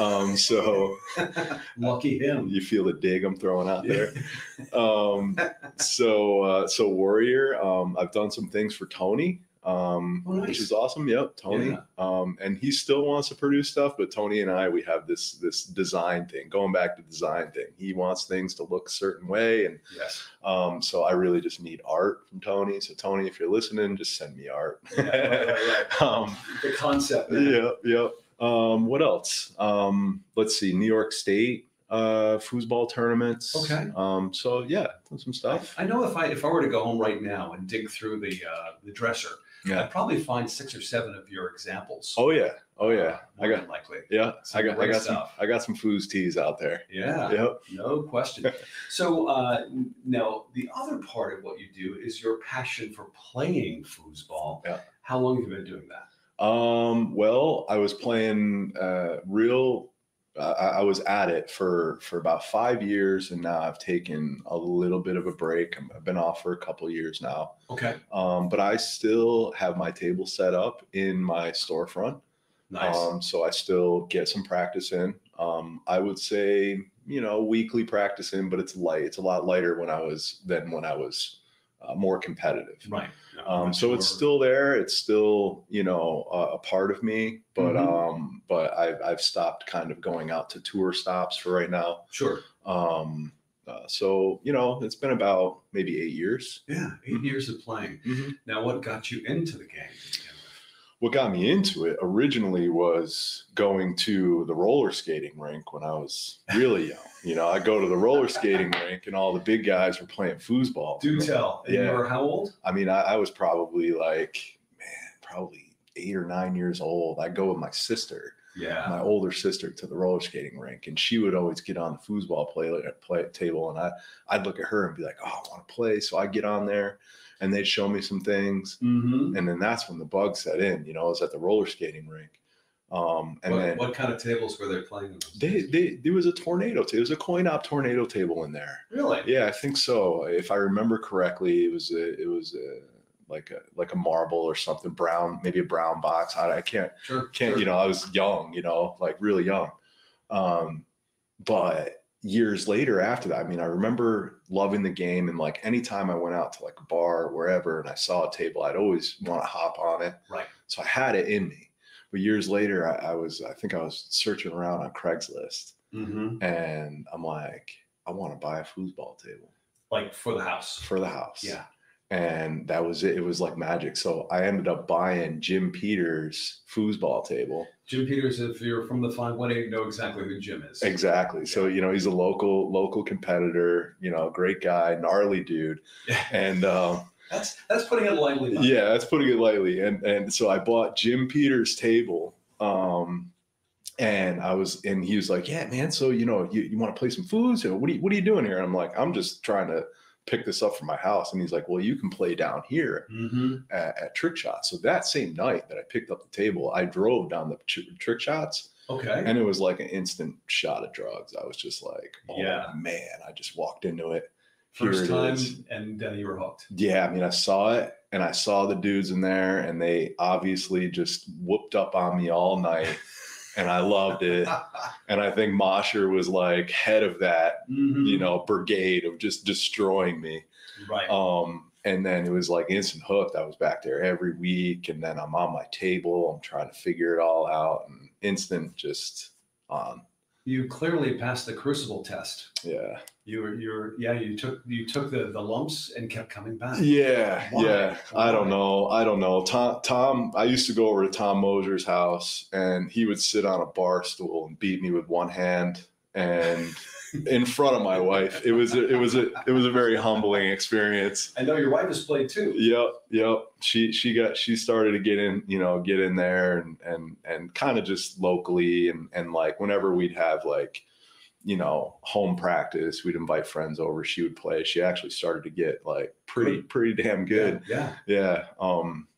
Um, so Lucky him. you feel the dig I'm throwing out there. um, so uh, so Warrior, um, I've done some things for Tony, um, Oh, nice. which is awesome. Yep, Tony. Yeah. Um, and he still wants to produce stuff, but Tony and I we have this this design thing. Going back to design thing, he wants things to look a certain way, and Yes. um, so I really just need art from Tony. So Tony, if you're listening, just send me art. Yeah, right, right, right. um, The concept. man. Yep, yep. Um, what else? Um, let's see, New York State uh, foosball tournaments. Okay. Um, so yeah, some stuff. I know if I if I were to go home right now and dig through the uh, the dresser, Yeah. I'd probably find six or seven of your examples. Oh yeah, oh yeah. I more got than likely. yeah. Some I got I got some. I got some foos teas out there. Yeah. Yep. No question. So uh, now the other part of what you do is your passion for playing foosball. Yeah. How long have you been doing that? Um, well, I was playing uh, real. I, I was at it for for about five years, and now I've taken a little bit of a break. I've been off for a couple years now. Okay. Um, but I still have my table set up in my storefront. Nice. Um, so I still get some practice in. Um, I would say, you know, weekly practice in, but it's light. It's a lot lighter when I was than when I was uh, more competitive. Right. Um, so it's still there. It's still, you know, a, a part of me, but Mhm. um, but I've I've stopped kind of going out to tour stops for right now. Sure. Um, uh, so you know, it's been about maybe eight years. Yeah, 8 years of playing. Now, what got you into the game? What got me into it originally was going to the roller skating rink when I was really young. You know, I go to the roller skating rink and all the big guys were playing foosball. Do tell. And you Yeah. were how old? I mean, I, I was probably like, man, probably eight or nine years old. I go with my sister, Yeah. my older sister, to the roller skating rink, and she would always get on the foosball play, play table, and I I'd look at her and be like, oh, I want to play, so I get on there, and they'd show me some things, Mm-hmm. and then that's when the bug set in. You know, I was at the roller skating rink, um, and what, then what kind of tables were they playing? on? they, they there was a tornado. ta- It was a coin op tornado table in there. Really? Yeah, I think so. If I remember correctly, it was a, it was a, like a like a marble or something brown, maybe a brown box. I, I can't Sure. can't sure. you know I was young, you know, like really young. Um, but years later after that, I mean, I remember loving the game and like anytime I went out to like a bar or wherever and I saw a table, I'd always want to hop on it. Right. So I had it in me. But years later, I, I was I think I was searching around on Craigslist Mm-hmm. and I'm like, I want to buy a foosball table Like for the house. for the house. Yeah. And that was it. It was like magic. So I ended up buying Jim Peters' foosball table. Jim Peters, if you're from the 518, you know exactly who Jim is. Exactly. So, you know, he's a local, local competitor, you know, great guy, gnarly dude. And um That's that's putting it lightly. yeah, that's putting it lightly. And and so I bought Jim Peters' table. Um and I was and he was like, Yeah, man, so you know, you, you want to play some foos? Or what are you what are you doing here? And I'm like, I'm just trying to pick this up from my house. And he's like, Well, you can play down here Mm-hmm. at, at Trick Shots. So that same night that I picked up the table, I drove down the tr- Trick Shots, Okay. and it was like an instant shot of drugs. I was just like, oh Yeah. man, I just walked into it. First it time, is. and then you were hooked. Yeah, I mean, I saw it and I saw the dudes in there, and they obviously just whooped up on me all night, and I loved it. And I think Mosher was like head of that, Mhm. you know, brigade of just destroying me. Right. Um, and then it was like instant hooked. I was back there every week, and then I'm on my table. I'm trying to figure it all out, and instant just on. You clearly passed the crucible test. Yeah. You were you're yeah, you took you took the, the lumps and kept coming back. Yeah, Why? yeah. I don't know. I don't know. Tom, Tom. I used to go over to Tom Mosier's house, and he would sit on a bar stool and beat me with one hand, and in front of my wife. It was a, it was a it was a very humbling experience. I know your wife has played too. Yep, yep. She she got she started to get in, you know, get in there and and and kind of just locally and and like whenever we'd have like you know home practice, we'd invite friends over. She would play. She actually started to get like pretty pretty damn good. Yeah. Yeah. Um,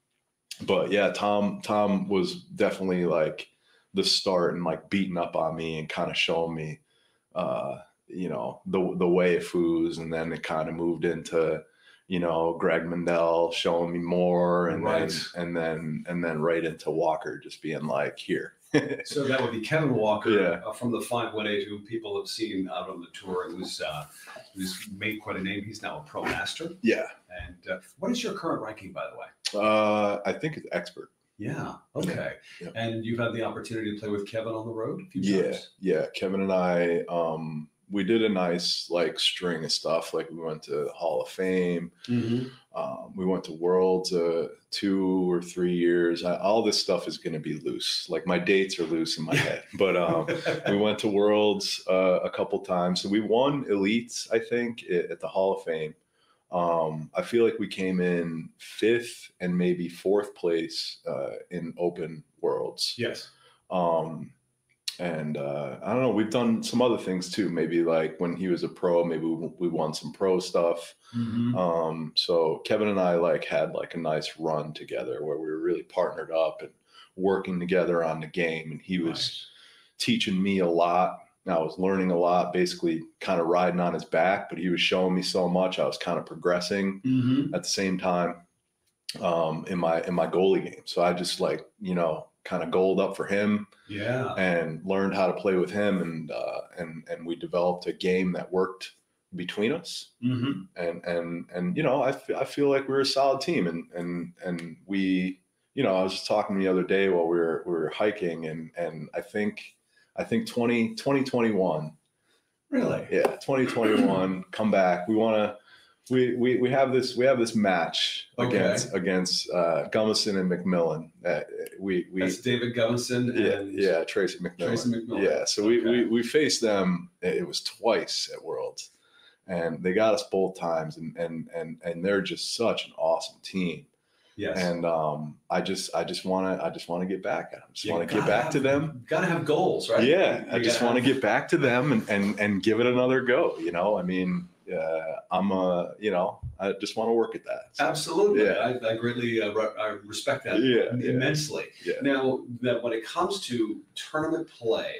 but yeah, Tom Tom was definitely like the start and like beating up on me and kind of showing me uh, you know, the the way of foos, and then it kind of moved into, you know, Greg Mendel showing me more, and Right. then and then and then right into Walker just being like, here. So that would be Kevin Walker Yeah. uh, from the 518, who people have seen out on the tour, who's uh, who's made quite a name. He's now a pro master. Yeah. And uh, what is your current ranking, by the way? Uh, I think it's expert. Yeah. Okay. Yeah. And you've had the opportunity to play with Kevin on the road a few Yeah, times. yeah. Kevin and I, um, we did a nice like string of stuff. Like we went to Hall of Fame. Um, we went to Worlds uh, two or three years. I, all this stuff is going to be loose. Like my dates are loose in my head. But um, we went to Worlds uh, a couple times. So we won elites, I think, at the Hall of Fame. Um, I feel like we came in fifth and maybe fourth place uh, in Open Worlds. Yes. Um, and uh, I don't know. We've done some other things too. Maybe like when he was a pro, maybe we, we won some pro stuff. Mhm. Um, so Kevin and I like had like a nice run together where we were really partnered up and working together on the game. And he was teaching me a lot. And I was learning a lot, basically kind of riding on his back, but he was showing me so much. I was kind of progressing Mhm. at the same time um, in my in my goalie game. So I just like you know kind of goaled up for him Yeah. and learned how to play with him and uh, and and we developed a game that worked between us Mm-hmm. and and and you know I I feel like we're a solid team and and and we you know I was just talking the other day while we were we were hiking and and I think I think 20 2021 Really? yeah 2021 come back we want to we, we we have this we have this match Okay. against against uh Gummison and McMillan that we we That's David Gummison yeah, and yeah, Tracy McMillan. Tracy McMillan. Yeah, so we, we we faced them. It was twice at Worlds, and they got us both times. And and and and they're just such an awesome team. Yes. And um, I just I just want to I just want to get back at them. Just want to get back to them. Got to have goals, right? Yeah, You I just want to have- get back to them and and and give it another go. You know, I mean, uh, I'm a you know I just want to work at that. So, Absolutely. Yeah. I, I greatly uh, re- I respect that Yeah, yeah. immensely. Yeah. Now, that when it comes to tournament play,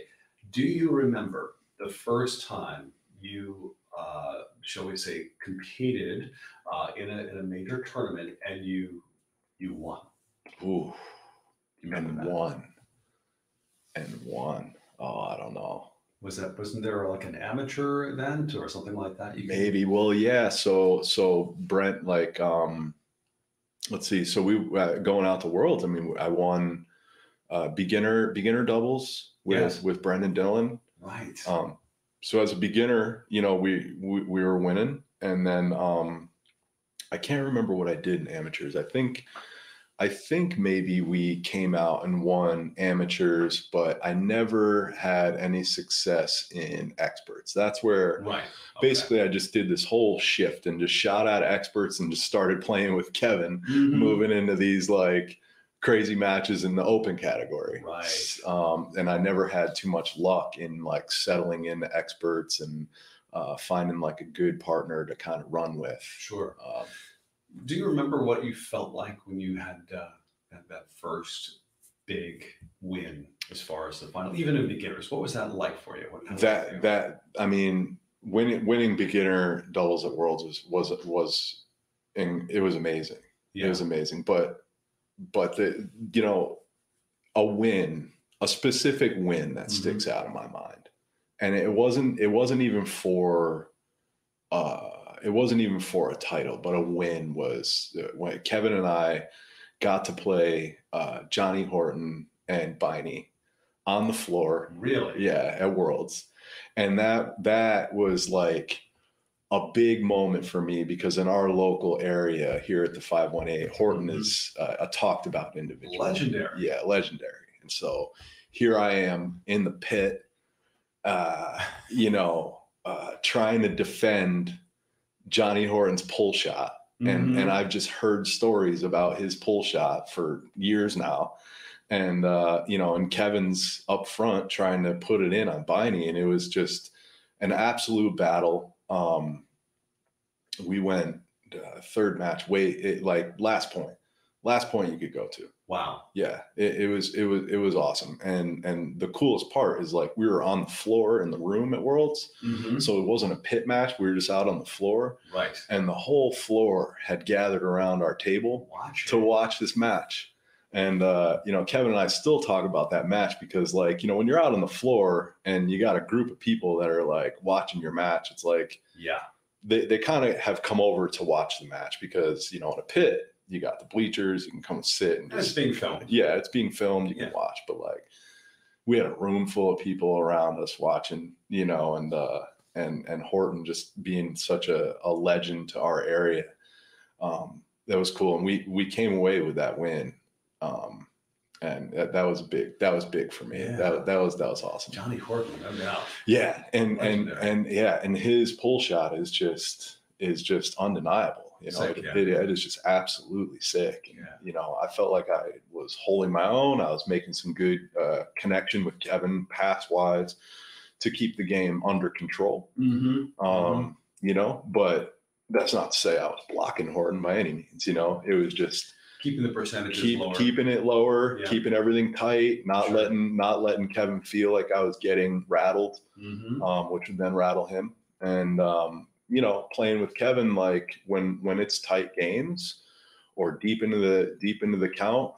do you remember the first time you, uh, shall we say, competed uh, in, a, in a major tournament and you you won? Ooh, You and that? one, and one. Oh, I don't know. Was that wasn't there like an amateur event or something like that? You Maybe. Well, yeah. So, so Brent, like, um, let's see. So we uh, going out the world. I mean, I won uh, beginner beginner doubles with Yes. with Brendan Dillon. Right. Um, so as a beginner, you know, we we, we were winning, and then um, I can't remember what I did in amateurs. I think. I think maybe we came out and won amateurs, but I never had any success in experts. That's where Right. basically I just did this whole shift and just shot out experts and just started playing with Kevin, Mhm. moving into these like crazy matches in the open category. Right. Um, and I never had too much luck in like settling into experts and uh, finding like a good partner to kind of run with. Sure. Um, Do you remember what you felt like when you had uh, that, that first big win as far as the final, even in beginners? What was that like for you? What, did you that that I mean, winning winning beginner doubles at Worlds was was was, and it was amazing. It was amazing, but but the you know, a win, a specific win that sticks out in my mind, and it wasn't it wasn't even for, uh, it wasn't even for a title, but a win was uh, when Kevin and I got to play uh, Johnny Horton and Biney on the floor. Really? Yeah, at Worlds. And that that was like a big moment for me because in our local area here at the 518, Horton is uh, a talked about individual. Legendary. Yeah, legendary. And so here I am in the pit, uh, you know, uh, trying to defend Johnny Horton's pull shot. And, Mhm. and I've just heard stories about his pull shot for years now. And, uh, you know, and Kevin's up front trying to put it in on Biney. And it was just an absolute battle. Um, we went uh, third match, wait, it, like last point, last point you could go to. Wow. Yeah, it, it was it was it was awesome, and and the coolest part is like we were on the floor in the room at Worlds, Mhm. so it wasn't a pit match. We were just out on the floor, Right. and the whole floor had gathered around our table Watch to watch this match. And uh, you know, Kevin and I still talk about that match because, like, you know, when you're out on the floor and you got a group of people that are like watching your match, it's like Yeah. they, they kind of have come over to watch the match because you know in a pit you got the bleachers you can come and sit and And it's being filmed. yeah it's being filmed you can watch but like we had a room full of people around us watching you know and uh and and Horton just being such a, a legend to our area. Um, that was cool, and we we came away with that win. Um, and that, that was big. That was big for me. Yeah. That that was that was awesome. Johnny Horton, no doubt. Yeah, and and and yeah, and his pull shot is just is just undeniable. You know, Sick, it, yeah. it, it is just absolutely sick. And, You know, I felt like I was holding my own. I was making some good uh, connection with Kevin pass wise to keep the game under control. Mm-hmm. Um, You know, but that's not to say I was blocking Horton by any means. You know, it was just Keeping the percentages keep lower. keeping it lower, Yeah. keeping everything tight, not Sure. letting not letting Kevin feel like I was getting rattled, Mhm. um, which would then rattle him. And um, you know, playing with Kevin, like when when it's tight games or deep into the deep into the count,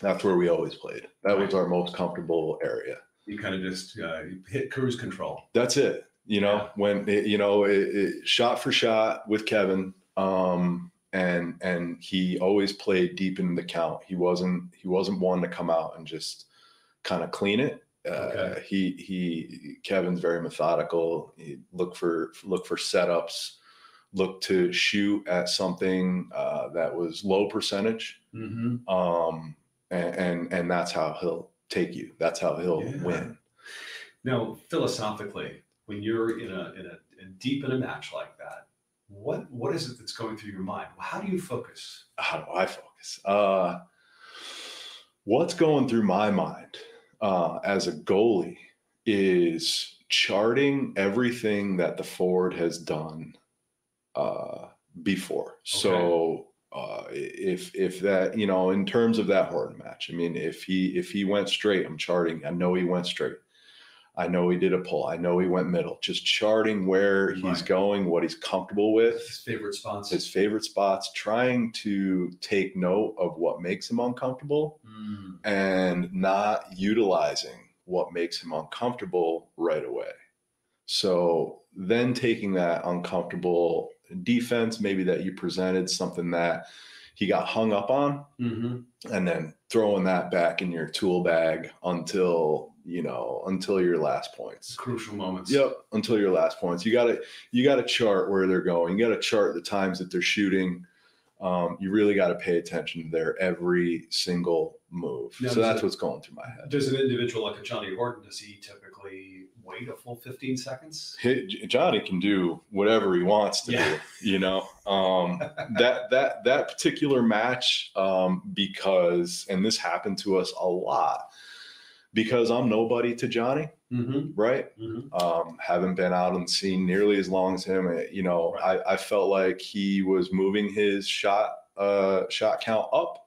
that's where we always played. That was our most comfortable area. You kind of just uh, hit cruise control. That's it. You know, when it, you know, it, it, shot for shot with Kevin, um, and and he always played deep in the count. He wasn't he wasn't one to come out and just kind of clean it. Uh, Okay. He he Kevin's very methodical. He look for look for setups, look to shoot at something uh, that was low percentage, Mm-hmm. um, and, and and that's how he'll take you. That's how he'll Yeah. win. Now, philosophically, when you're in a in a in deep in a match like that, what what is it that's going through your mind? How do you focus? how do I focus? Uh, what's going through my mind uh, as a goalie is charting everything that the forward has done uh, before. So uh, if if that you know in terms of that Horton match, I mean if he if he went straight, I'm charting. I know he went straight. I know he did a pull. I know he went middle. Just charting where he's Right. going, what he's comfortable with His favorite spots. his favorite spots, trying to take note of what makes him uncomfortable Mm. and not utilizing what makes him uncomfortable right away. So then taking that uncomfortable defense, maybe that you presented, something that he got hung up on, Mm-hmm. and then throwing that back in your tool bag until you know until your last points Crucial moments. Yep, until your last points. You got to you got to chart where they're going. You got to chart the times that they're shooting. Um, you really got to pay attention to their every single move. Now, so that's it- what's going through my head. Does an individual like a Johnny Horton, does he typically wait a full 15 seconds? Hi- Johnny can do whatever he wants to Yeah. do. You know um, that that that particular match um, because and this happened to us a lot because I'm nobody to Johnny. Mm-hmm. right? Mhm. Um, haven't been out on the scene nearly as long as him. You know, I, I felt like he was moving his shot uh, shot count up.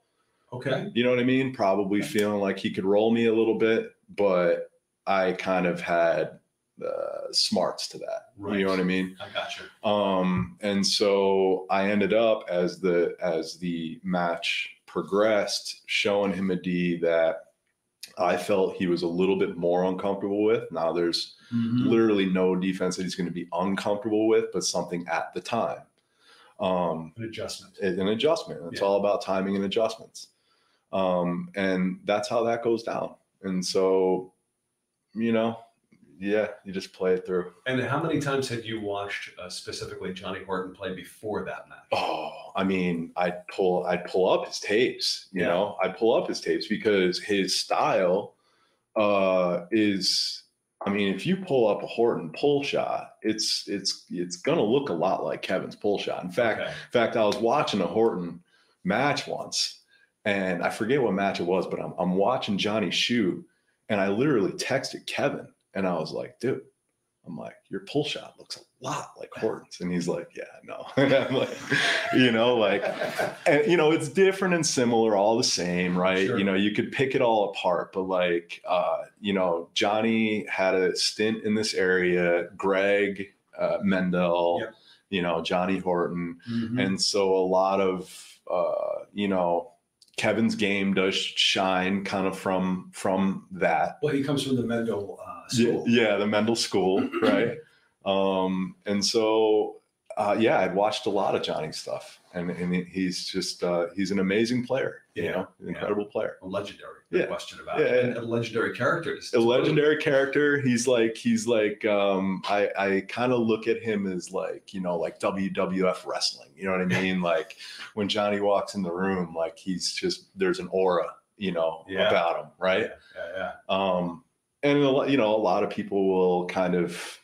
Okay. You know what I mean? Probably feeling like he could roll me a little bit, but I kind of had uh, smarts to that. Right. You know what I mean? I got you. Um, and so I ended up as the as the match progressed, showing him a D that I felt he was a little bit more uncomfortable with. Now there's Mhm. literally no defense that he's going to be uncomfortable with, but something at the time. Um, An adjustment. an adjustment. It's Yeah. all about timing and adjustments. Um, and that's how that goes down. And so, you know, yeah, you just play it through. And how many times had you watched uh, specifically Johnny Horton play before that match? Oh, I mean, I'd pull, I'd pull up his tapes. You Yeah. know, I'd pull up his tapes because his style uh, is. I mean, if you pull up a Horton pull shot, it's it's it's gonna look a lot like Kevin's pull shot. In fact, Okay. in fact, I was watching a Horton match once, and I forget what match it was, but I'm I'm watching Johnny shoot, and I literally texted Kevin, and I was like, dude, I'm like, your pull shot looks a lot like Horton's. And he's like, yeah, no. And I'm like, you know, like, and you know, it's different and similar, all the same, right? Sure. You know, you could pick it all apart, but like, uh, you know, Johnny had a stint in this area, Greg uh, Mendel, Yep. you know, Johnny Horton. Mhm. And so a lot of, uh, you know, Kevin's game does shine kind of from from that Well, he comes from the Mendel uh, yeah, school. yeah, the Mendel School, right? um, and so uh, yeah, I'd watched a lot of Johnny's stuff, and and he's just uh, he's an amazing player. You Yeah, know, an incredible player. A legendary, no Yeah. question about Yeah, it. And a legendary character. A legendary character. He's like he's like um, I I kind of look at him as like you know like WWF wrestling. You know what I mean? like when Johnny walks in the room, like he's just there's an aura you know Yeah. about him, right? Yeah, yeah. um and a lot, you know a lot of people will kind of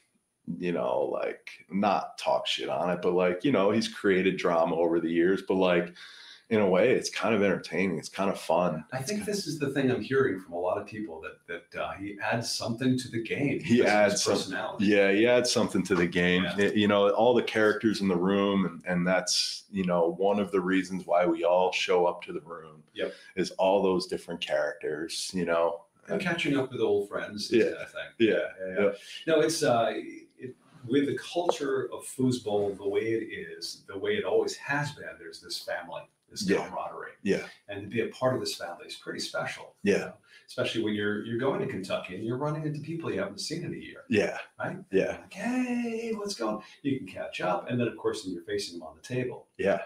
you know like not talk shit on it but like you know he's created drama over the years but like in a way it's kind of entertaining it's kind of fun I think this is the thing I'm hearing from a lot of people that that uh, he adds something to the game. he of adds some, personality. yeah he adds something to the game It- you know all the characters in the room and, and that's you know one of the reasons why we all show up to the room Yep. is all those different characters you know And catching up with old friends. Is Yeah, the thing. yeah, yeah. yeah. No, it's uh, with the culture of foosball the way it is, the way it always has been. There's this family, this Yeah. camaraderie, yeah and to be a part of this family is pretty special. yeah Especially when you're you're going to Kentucky and you're running into people you haven't seen in a year. yeah Right? yeah Like, hey, what's going? You can catch up, and then of course, then you're facing them on the table, yeah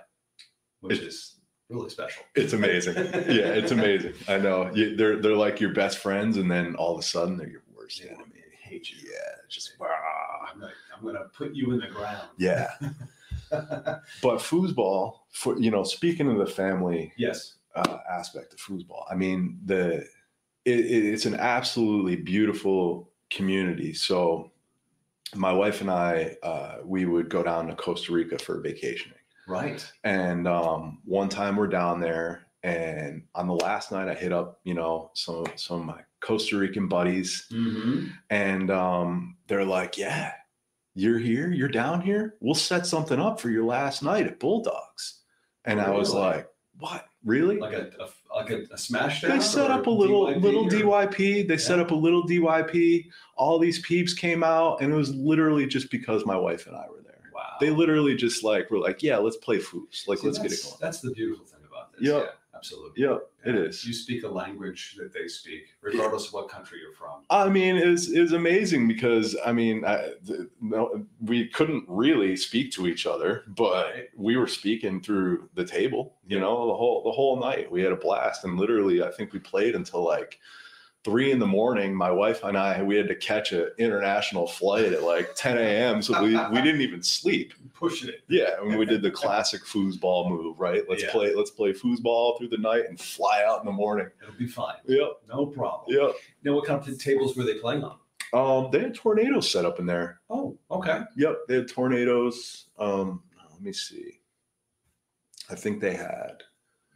which is really special. It's amazing. yeah, it's amazing. I know. You, they're they're like your best friends, and then all of a sudden they're your worst enemy. I hate you. Yeah, just I'm gonna, I'm gonna put you in the ground. yeah. but foosball, for you know, speaking of the family, Yes. uh, aspect of foosball, I mean the it, it, it's an absolutely beautiful community. So my wife and I, uh, we would go down to Costa Rica for vacationing. Right. And um, one time we're down there, and on the last night I hit up, you know, some some of my Costa Rican buddies, Mm-hmm. and um, they're like, "Yeah, you're here, you're down here. We'll set something up for your last night at Bulldogs." And I was like, "What? Really?" Like a, a like a, a smash they set up a little DYP little or- DYP. They set up a little DYP. All these peeps came out, and it was literally just because my wife and I were there. Wow. They literally just like were like, "Yeah, let's play foos. Like, See, let's get it going." That's the beautiful thing about this. Yep. Yeah, absolutely. Yeah, it is. You speak a language that they speak, regardless of what country you're from. I mean, it's is amazing because I mean, I, th- no, we couldn't really speak to each other, but we were speaking through the table. You know, the whole the whole night we had a blast, and literally, I think we played until like three in the morning. My wife and I, we had to catch an international flight at like 10 a.m. So we, we didn't even sleep. Pushing it. Yeah, and we did the classic foosball move, right? Let's Yeah. play, let's play foosball through the night and fly out in the morning. It'll be fine. Yep. No problem. Yep. Now, what kind of tables were they playing on? Um, they had tornadoes set up in there. Oh, okay. Yep, they had tornadoes. Um, let me see. I think they had.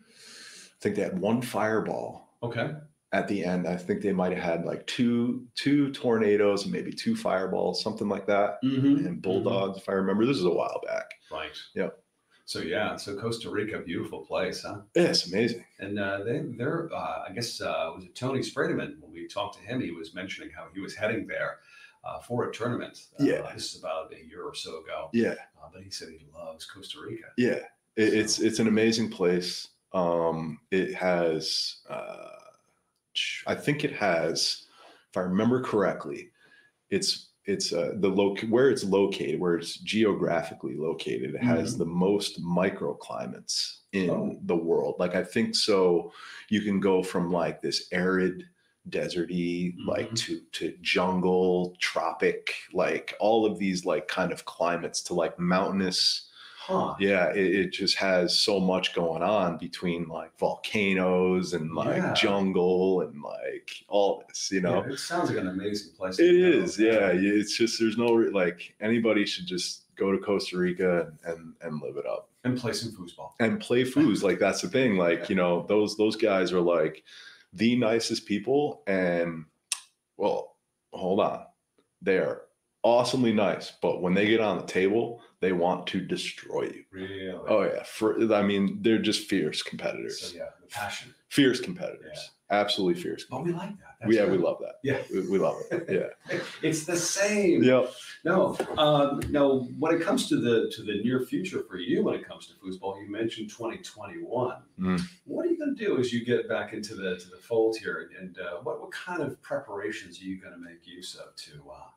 I think they had one fireball Okay. At the end. I think they might have had like two two tornadoes and maybe two fireballs, something like that. Mhm, And bulldogs, if I remember. This is a while back. Right. Yep. So yeah, so Costa Rica, beautiful place, huh? Yeah, it's amazing. And uh, they, they're, uh, I guess, uh, was it Tony Spredeman? When we talked to him, he was mentioning how he was heading there uh, for a tournament. Uh, Yeah. This is about a year or so ago. Yeah. Uh, but he said he loves Costa Rica. Yeah, it, it's it's an amazing place. Um, it has, uh, I think it has, if I remember correctly, it's it's uh, the loc where it's located, where it's geographically located. It has Mhm. the most microclimates in Oh. the world. Like I think so, you can go from like this arid deserty like to to jungle tropic like all of these like kind of climates to like mountainous Huh. yeah it, it just has so much going on between like volcanoes and like Yeah. jungle and like all this you know Yeah, it sounds like an amazing place. it is yeah yeah, it's just there's no re- like anybody should just go to costa rica and and, and live it up And play some foosball. and play foos like that's the thing like you know those those guys are like the nicest people and well hold on they are awesomely nice but when they get on the table they want to destroy you Really? oh yeah for i mean they're just fierce competitors So yeah, the passion. fierce competitors absolutely fierce But we like that. That's we, yeah we love that Yeah. we, we love it yeah It's the same. Yep. No. Um, no. When it comes to the to the near future for you, when it comes to foosball, you mentioned 2021. Mm. What are you going to do as you get back into the to the fold here, and uh, what what kind of preparations are you going to make use of to uh,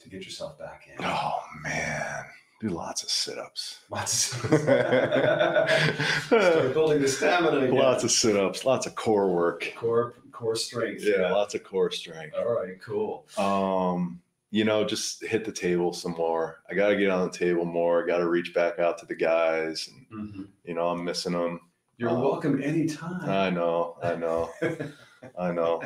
to get yourself back in? Oh man, Do lots of sit-ups. Lots of sit-ups. Start building the stamina again. Lots of sit-ups, lots of core work. core core strength. Yeah, lots of core strength. All right, cool. Um, you know, just hit the table some more. I got to get on the table more. I got to reach back out to the guys, and Mhm. you know, I'm missing them. You're Um, welcome anytime. I know, I know, I know.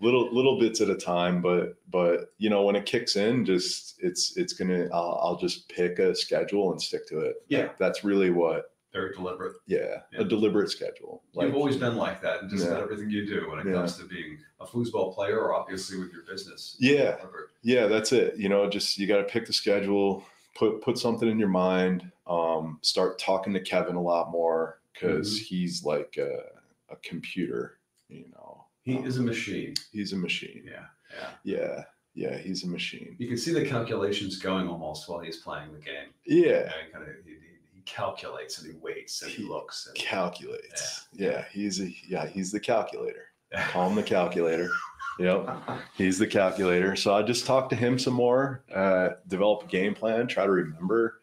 Little little bits at a time, but but you know, when it kicks in, just it's it's gonna. I'll, I'll just pick a schedule and stick to it. Yeah. that's really what. Very deliberate. Yeah, a deliberate schedule. like, You've always been like that and just Yeah. about everything you do when it Yeah. comes to being a foosball player or obviously with your business. Yeah. Yeah, that's it. You know, just you got to pick the schedule, put put something in your mind. Um, start talking to Kevin a lot more because Mm-hmm. he's like a, a computer. You know, He is a machine. he's a machine. Yeah. Yeah. Yeah, yeah, he's a machine. You can see the calculations going almost while he's playing the game. Yeah, he kind of he, he he calculates and he waits and he looks. And, calculates. Yeah, he's a yeah, he's the calculator. Call him the calculator. Yep, he's the calculator. So I just talk to him some more, uh, develop a game plan, try to remember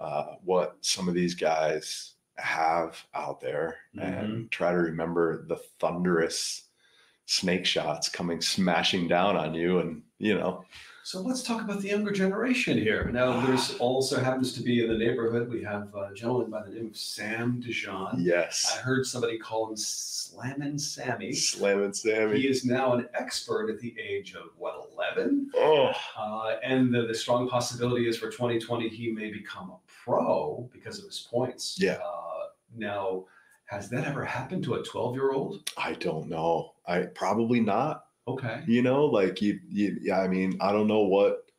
uh, what some of these guys have out there, and try to remember the thunderous snake shots coming smashing down on you, and you know, So let's talk about the younger generation here. Now, there's also happens to be in the neighborhood. We have a gentleman by the name of Sam Dijon. Yes. I heard somebody call him Slammin' Sammy. Slammin' Sammy. He is now an expert at the age of what, 11? Oh. Uh, and the, the strong possibility is for 2020 he may become a pro because of his points. Yeah. Uh, now, has that ever happened to a 12 year old? I don't know. I probably not. Okay. You know, like you, you yeah, I mean, I don't know what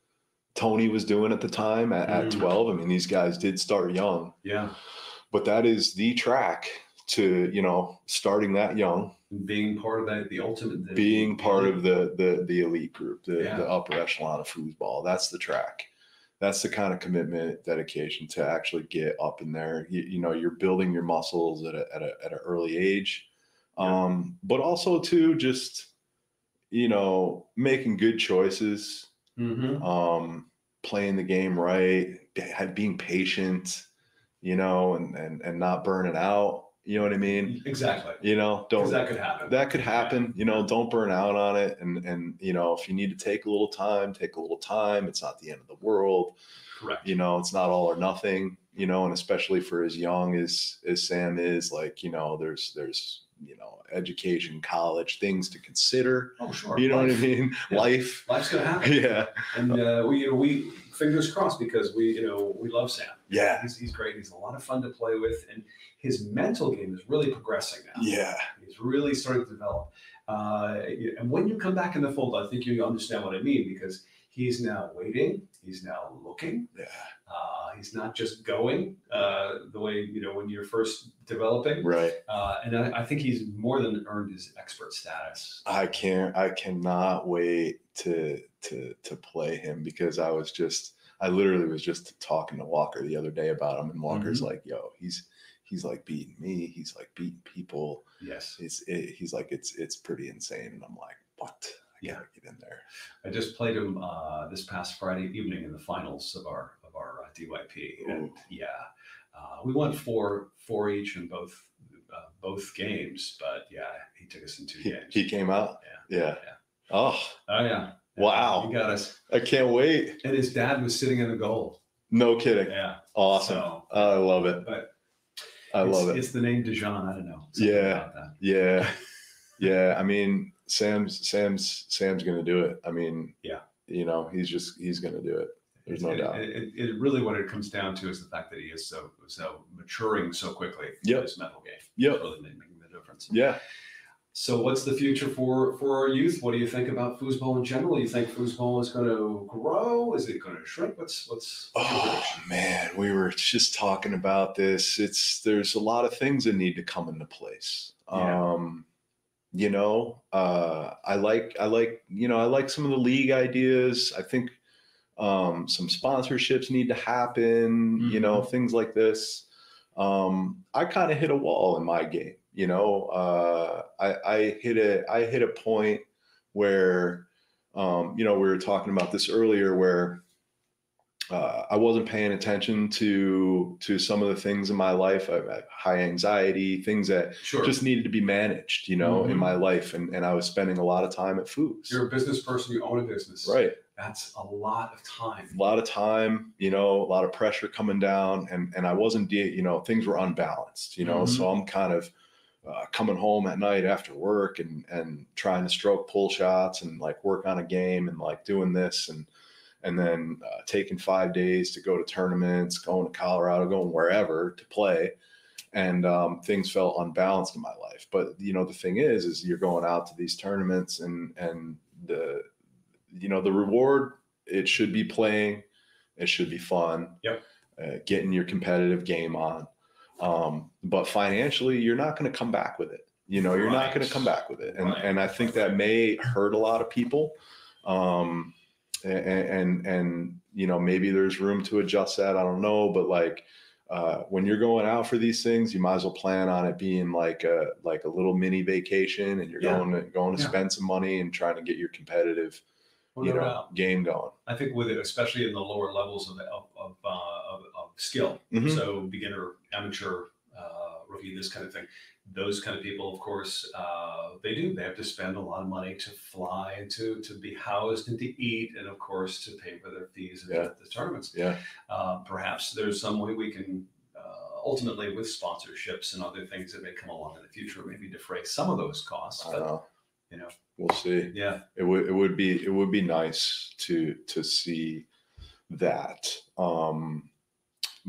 Tony was doing at the time at, at Mm. 12. I mean, these guys did start young, Yeah. but that is the track to, you know, starting that young, Being part of that, the ultimate. the- being part of the the the elite group, the, Yeah. the upper echelon of foosball. That's the track. That's the kind of commitment, dedication to actually get up in there. You, you know, you're building your muscles at a, at a, at an early age. Um, but also too, just, you know, making good choices, Mhm. um, playing the game right, being patient, you know, and, and, and not burning out. You know what I mean? Exactly. You know, don't that could happen. That could happen. You know, don't burn out on it. And and you know, if you need to take a little time, take a little time. It's not the end of the world. Correct. You know, it's not all or nothing. You know, and especially for as young as as Sam is, like you know, there's there's you know, education, college, things to consider. Oh, sure. You know what I mean? Yeah. Life. Life's gonna happen. Yeah. And uh, we, you know, we fingers crossed because we, you know, we love Sam. Yeah. He's, he's great. He's a lot of fun to play with, and his mental game is really progressing now. Yeah. He's really starting to develop. Uh, and when you come back in the fold, I think you understand what I mean because he's now waiting. He's now looking. Yeah. Uh, he's not just going uh, the way you know when you're first developing. Right. Uh, and I, I think he's more than earned his expert status. I can't I cannot wait to to to play him because I was just I literally was just talking to Walker the other day about him and Walker's Mhm. like, yo, he's he's like beating me, he's like beating people. Yes. It's it, he's like it's it's pretty insane and I'm like, what? I gotta get in there. I just played him uh, this past Friday evening in the finals of our of our uh, DYP, and yeah, uh, we won four four each in both uh, both games. But yeah, he took us in two games. he came out. yeah Yeah. Oh. Oh yeah. Wow. He got us. I can't wait. And his dad was sitting in the goal. No kidding. Yeah. Awesome. So- I love it. But I love it. It's the name Dijon. I don't know. Something yeah yeah yeah i mean sam's sam's sam's gonna do it i mean Yeah. you know he's just he's gonna do it there's no it, doubt It, it, it really what it comes down to is the fact that he is so so maturing so quickly. in Yep. His mental game. Yeah. Really making the difference. yeah So, what's the future for for our youth? What do you think about foosball in general? You think foosball is going to grow? Is it going to shrink? What's what's oh man we were just talking about this it's there's a lot of things that need to come into place Yeah. um you know uh i like i like you know i like some of the league ideas i think um some sponsorships need to happen you know things like this um i kind of hit a wall in my game you know uh i i hit a i hit a point where um you know we were talking about this earlier where uh, I wasn't paying attention to to some of the things in my life. I had high anxiety, things that Sure. just needed to be managed, you know, in Mhm. my life, and and I was spending a lot of time at Foos. You're a business person. You own a business. Right. That's a lot of time. A lot of time, you know, a lot of pressure coming down, and and I wasn't, de- you know, things were unbalanced, you know. So I'm kind of uh, coming home at night after work and and trying to stroke pull shots and like work on a game and like doing this and and then uh, taking five days to go to tournaments, going to Colorado, going wherever to play, and um, things felt unbalanced in my life. But you know, the thing is, is you're going out to these tournaments and and the you know the reward it should be playing, it should be fun, Yep. uh, getting your competitive game on. Um, but financially, you're not going to come back with it. You know, you're not going to come back with it, and Right. and I think that may hurt a lot of people. Um, and, and and you know maybe there's room to adjust that. I don't know, but like uh, when you're going out for these things, you might as well plan on it being like a like a little mini vacation, and you're Yeah. going to going to Yeah. spend some money and trying to get your competitive, Well, you no know, doubt. game going. I think with it, especially in the lower levels of of of, uh, of skill, Mhm. so beginner, amateur, uh, rookie, this kind of thing. Those kind of people, of course, uh, they do. They have to spend a lot of money to fly and to to be housed and to eat, and of course to pay for their fees at Yeah. the, the tournaments. Yeah. Uh, perhaps there's some way we can. Uh, ultimately, with sponsorships and other things that may come along in the future, maybe defray some of those costs. I But know. you know, We'll see. Yeah. It would it would be it would be nice to to see that um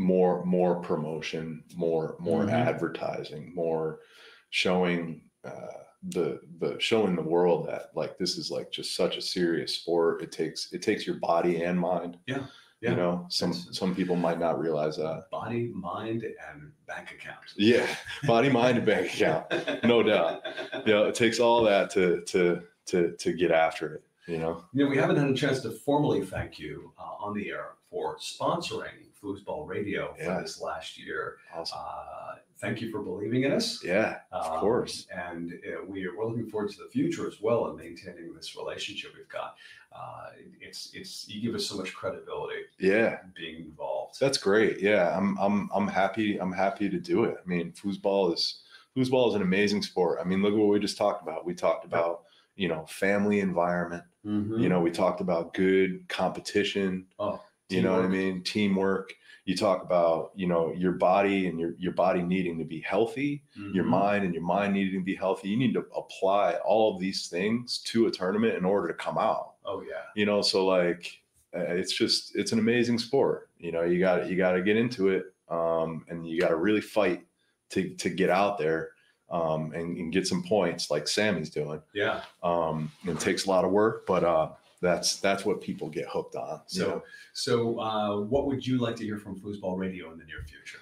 more more promotion, more more Mhm. advertising, more showing uh the the showing the world that like this is like just such a serious sport. It takes it takes your body and mind. Yeah. Yeah. You know, some some people might not realize that. body, mind, and bank account. Yeah, body, mind, and bank account, no doubt. You know, it takes all that to to to to get after it. You know. You know, we haven't had a chance to formally thank you uh, on the air for sponsoring Foosball Radio Yeah. for this last year. Awesome. Uh, thank you for believing in us. Yeah, of Um, course. And uh, we are, we're looking forward to the future as well and maintaining this relationship we've got. Uh, it's it's you give us so much credibility. Yeah. being involved. That's great. Yeah, I'm I'm I'm happy. I'm happy to do it. I mean, foosball is foosball is an amazing sport. I mean, look at what we just talked about. We talked about you know family environment. Mhm. You know, we talked about good competition. Oh, you know what I mean? Teamwork. You talk about you know your body and your your body needing to be healthy, your Mhm. mind and your mind needing to be healthy. You need to apply all of these things to a tournament in order to come out Oh yeah. you know so like uh, it's just it's an amazing sport you know you got you got to get into it um and you got to really fight to to get out there um and, and get some points like sammy's doing Yeah. um it takes a lot of work but uh that's that's what people get hooked on So know? so uh, what would you like to hear from Foosball Radio in the near future?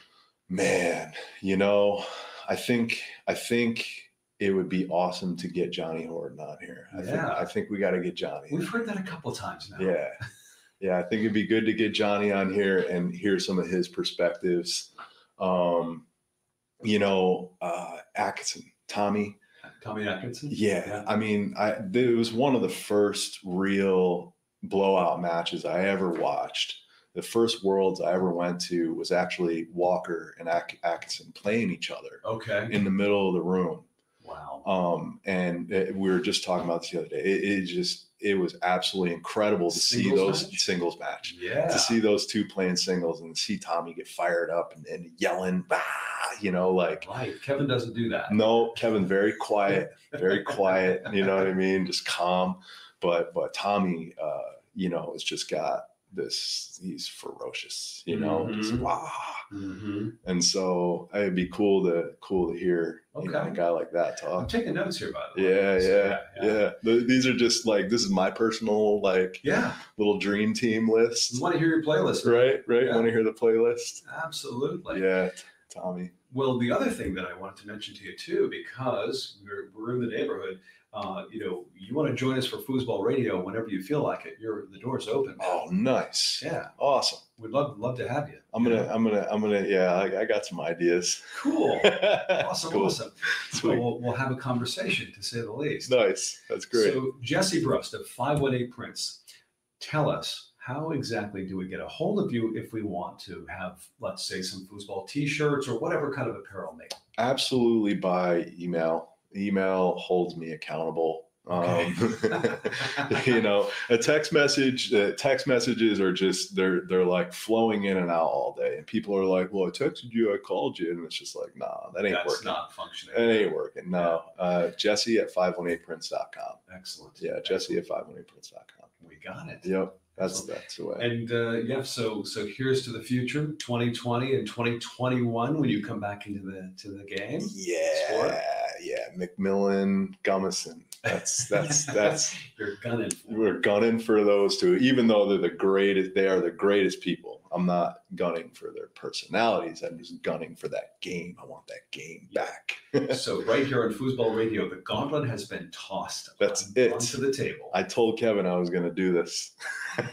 man you know i think i think it would be awesome to get johnny horton on here i think Yeah. i think we got to get johnny We've heard that a couple times now. Yeah. Yeah, I think it'd be good to get Johnny on here and hear some of his perspectives. Um, you know, uh Atkinson, Tommy. Tommy Atkinson. Yeah, I mean, I it was one of the first real blowout matches I ever watched. The first worlds I ever went to was actually Walker and Atkinson playing each other Okay. in the middle of the room. Wow. Um, and it- we were just talking about this the other day. It, it just it was absolutely incredible to see those match? singles match. Yeah. To see those two playing singles and see Tommy get fired up and, and yelling, bah, you know, like Right. Kevin doesn't do that. no, Kevin very quiet, very quiet. You know what I mean? Just calm. But but Tommy, uh, you know, has just got this. He's ferocious. You know, just Mhm. wow. Mm-hmm. And so it'd be cool to cool to hear you know, a guy like that I'm talk. taking notes here, by the way. Yeah, So, yeah, yeah. Th- These are just like this is my personal like Yeah. little dream team list. I want to hear your playlist. Right, right. Yeah. Want to hear the playlist? Absolutely. Yeah, Tommy. Well, the other thing that I wanted to mention to you too, because we're, we're in the neighborhood, uh, you know, you want to join us for Foosball Radio whenever you feel like it. You're the door's open. Oh, nice. Yeah, Awesome. we'd love love to have you. I'm gonna, I'm gonna, I'm gonna. Yeah, I, I got some ideas. Cool. Awesome. Cool. Awesome. So we'll, we'll have a conversation to say the least. Nice. That's great. So Jesse Brust of 518 Prints, tell us how exactly do we get a hold of you if we want to have, let's say, some foosball T-shirts or whatever kind of apparel made? Absolutely by email. Email holds me accountable. Um, you know, a text message, uh, text messages are just they're they're like flowing in and out all day, and people are like, "Well, I texted you, I called you," and it's just like, "Nah, that ain't working. That's working. not functioning. It ain't working." No, uh, Jesse at 518prints.com. Excellent. Yeah, Jesse at 518prints.com. We got it. Yep, that's that's the way. And uh, yeah, so so here's to the future, 2020 and 2021 when you come back into the to the game. Sport. Yeah, yeah, McMillan, Gummison. That's that's that's You're gunning. we're gunning for those two, even though they're the greatest. They are the greatest people. I'm not gunning for their personalities. I'm just gunning for that game. I want that game back. so right here on Foosball Radio, the gauntlet has been tossed That's it. onto the table. I told Kevin I was going to do this.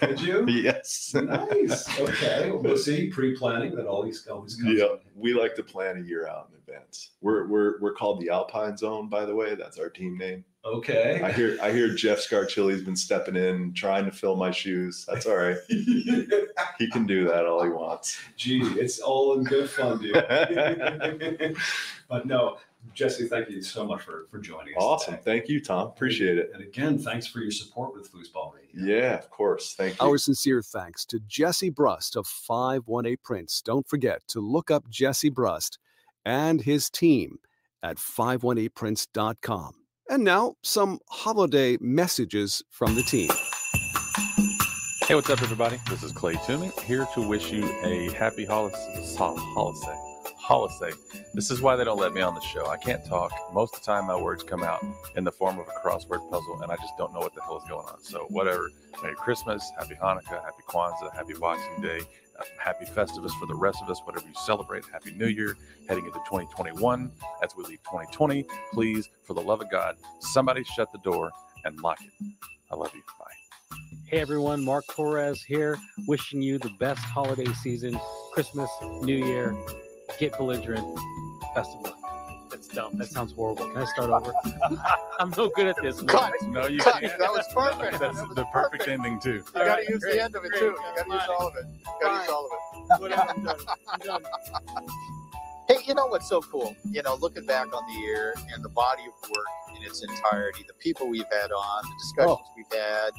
Did you? yes. Nice. Okay. Well, see, pre-planning that always always comes. Yeah, we like to plan a year out in advance. We're we're we're called the Alpine Zone, by the way. That's our team name. Okay. I hear I hear Jeff Scarchilli's been stepping in, trying to fill my shoes. That's all right. he can do that all he wants. Gee, it's all in good fun, dude. but no, Jesse, thank you so much for for joining us. Awesome. Thank you, Tom. Appreciate it. And again, thanks for your support with Foosball Radio. Yeah, of course. Thank you. Our sincere thanks to Jesse Brust of 518 Prints. Don't forget to look up Jesse Brust and his team at 518prints.com. And now, some holiday messages from the team. Hey, what's up, everybody? This is Clay Tumey here to wish you a happy holiday. Holiday. Holiday. This is why they don't let me on the show. I can't talk. Most of the time, my words come out in the form of a crossword puzzle, and I just don't know what the hell is going on. So, whatever. Merry Christmas, Happy Hanukkah, Happy Kwanzaa, Happy Boxing Day, uh, Happy Festivus for the rest of us, whatever you celebrate. Happy New Year, heading into 2021. As we leave 2020, please, for the love of God, somebody shut the door and lock it. I love you. Bye. Hey everyone, Mark Torres here, wishing you the best holiday season, Christmas, New Year. Get belligerent. Best of luck. That's dumb. That sounds horrible. Can I start over? I'm no good at this. Cut. No, you Cut. can't. That was perfect. That's That was the perfect ending, too. You got to Alright, use great, the end of it great. too. You got to use all of it. You got to use all of it. I'm done. I'm done. Hey, you know what's so cool? You know, looking back on the year and the body of work in its entirety, the people we've had on, the discussions oh. we've had,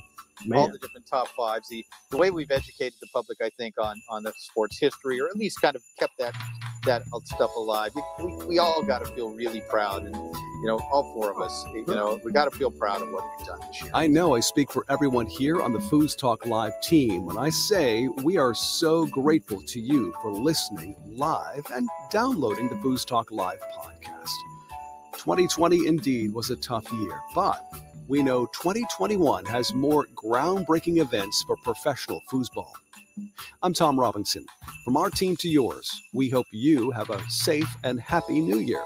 all the different top fives, the, the way we've educated the public, I think, on on the sports history, or at least kind of kept that that stuff alive. We, we, we all got to feel really proud, and you know, all four of us, you know, we got to feel proud of what we've done this year. I know I speak for everyone here on the FoosTalk Live team when I say we are so grateful to you for listening live and downloading the FoosTalk Live podcast. 2020 indeed was a tough year, but we know 2021 has more groundbreaking events for professional foosball. I'm Tom Robinson. From our team to yours, we hope you have a safe and happy new year.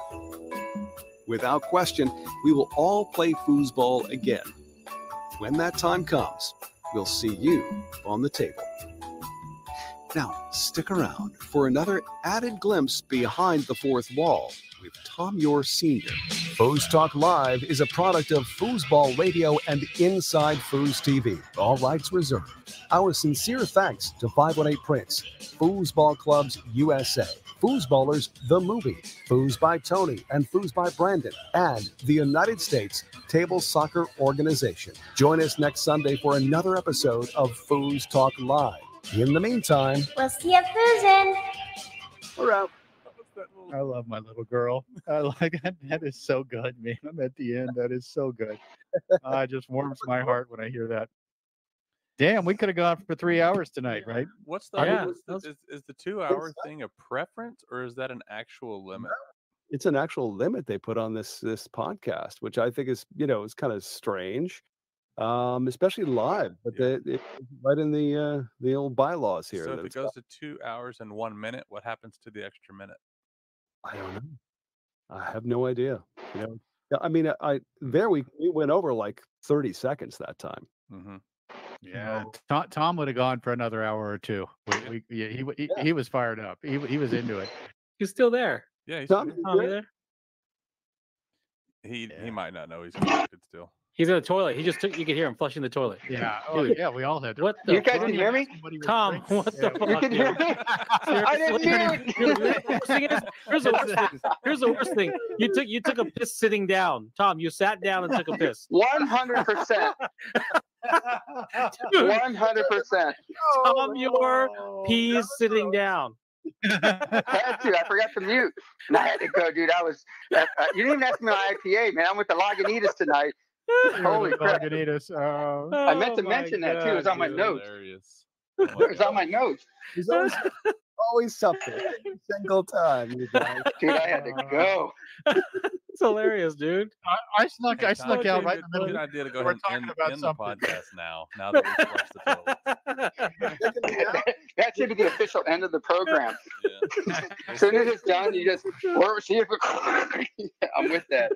Without question, we will all play foosball again. When that time comes, we'll see you on the table. Now, stick around for another added glimpse behind the fourth wall with Tom Yore Sr. FoosTalk Live is a product of Foosball Radio and Inside Foos TV. All rights reserved. Our sincere thanks to 518 Prints, Foosball Clubs USA, Foosballers The Movie, Foos by Tony and Foos by Brandon, and the United States Table Soccer Organization. Join us next Sunday for another episode of FoosTalk Live. In the meantime, We'll see you Foozin. we're out. I love my little girl. I like that. That is so good, man. I'm at the end. That is so good. Uh, it just warms my heart when I hear that. Damn, we could have gone for three hours tonight, right? What's the, Yeah, what's the is, is the two hour thing a preference or is that an actual limit? it's an actual limit they put on this this podcast, which I think is you know is kind of strange, um, especially live. But Yeah. the, it's right in the uh, the old bylaws here. so if it it's goes to two hours and one minute, what happens to the extra minute? I don't know. I have no idea. You know, yeah, I mean, I there we we went over like thirty seconds that time. Mm-hmm. Yeah, Tom, Tom would have gone for another hour or two. We, we, yeah, he, w- he he was fired up. He he was into it. He's still there. Yeah, he's, Tom, Tommy there? he he might not know he's connected still. He's in the toilet. He just took. You could hear him flushing the toilet. Yeah. Oh, yeah. We all had. to. What the? You guys fuck? can hear me? Tom, what the fuck? You can hear me? I didn't Seriously? mute. Dude, the worst thing is- Here's the worst thing. Here's the worst thing. You took you took a piss sitting down. Tom, you sat down and took a piss. One hundred percent. One hundred percent. Tom, your peas sitting down. Had to. I forgot to mute. And I had to go, dude. I was. Uh, uh, you didn't even ask me my IPA, man. I'm with the Lagunitas tonight. Holy crap! Lagunitas. Oh. I meant to Oh my mention that too. It was on my Dude, notes. hilarious. It was on my notes. There's always, always something. Every single time, you guys. Dude, I had to uh, go. It's hilarious, dude. I, I snuck. I snuck out right in the Good middle. idea to go We're ahead and talking end, about end the podcast now. Now that we've flushed the toilet. that should be the official end of the program. Yeah. As soon as it's done, you just or see if it, I'm with that.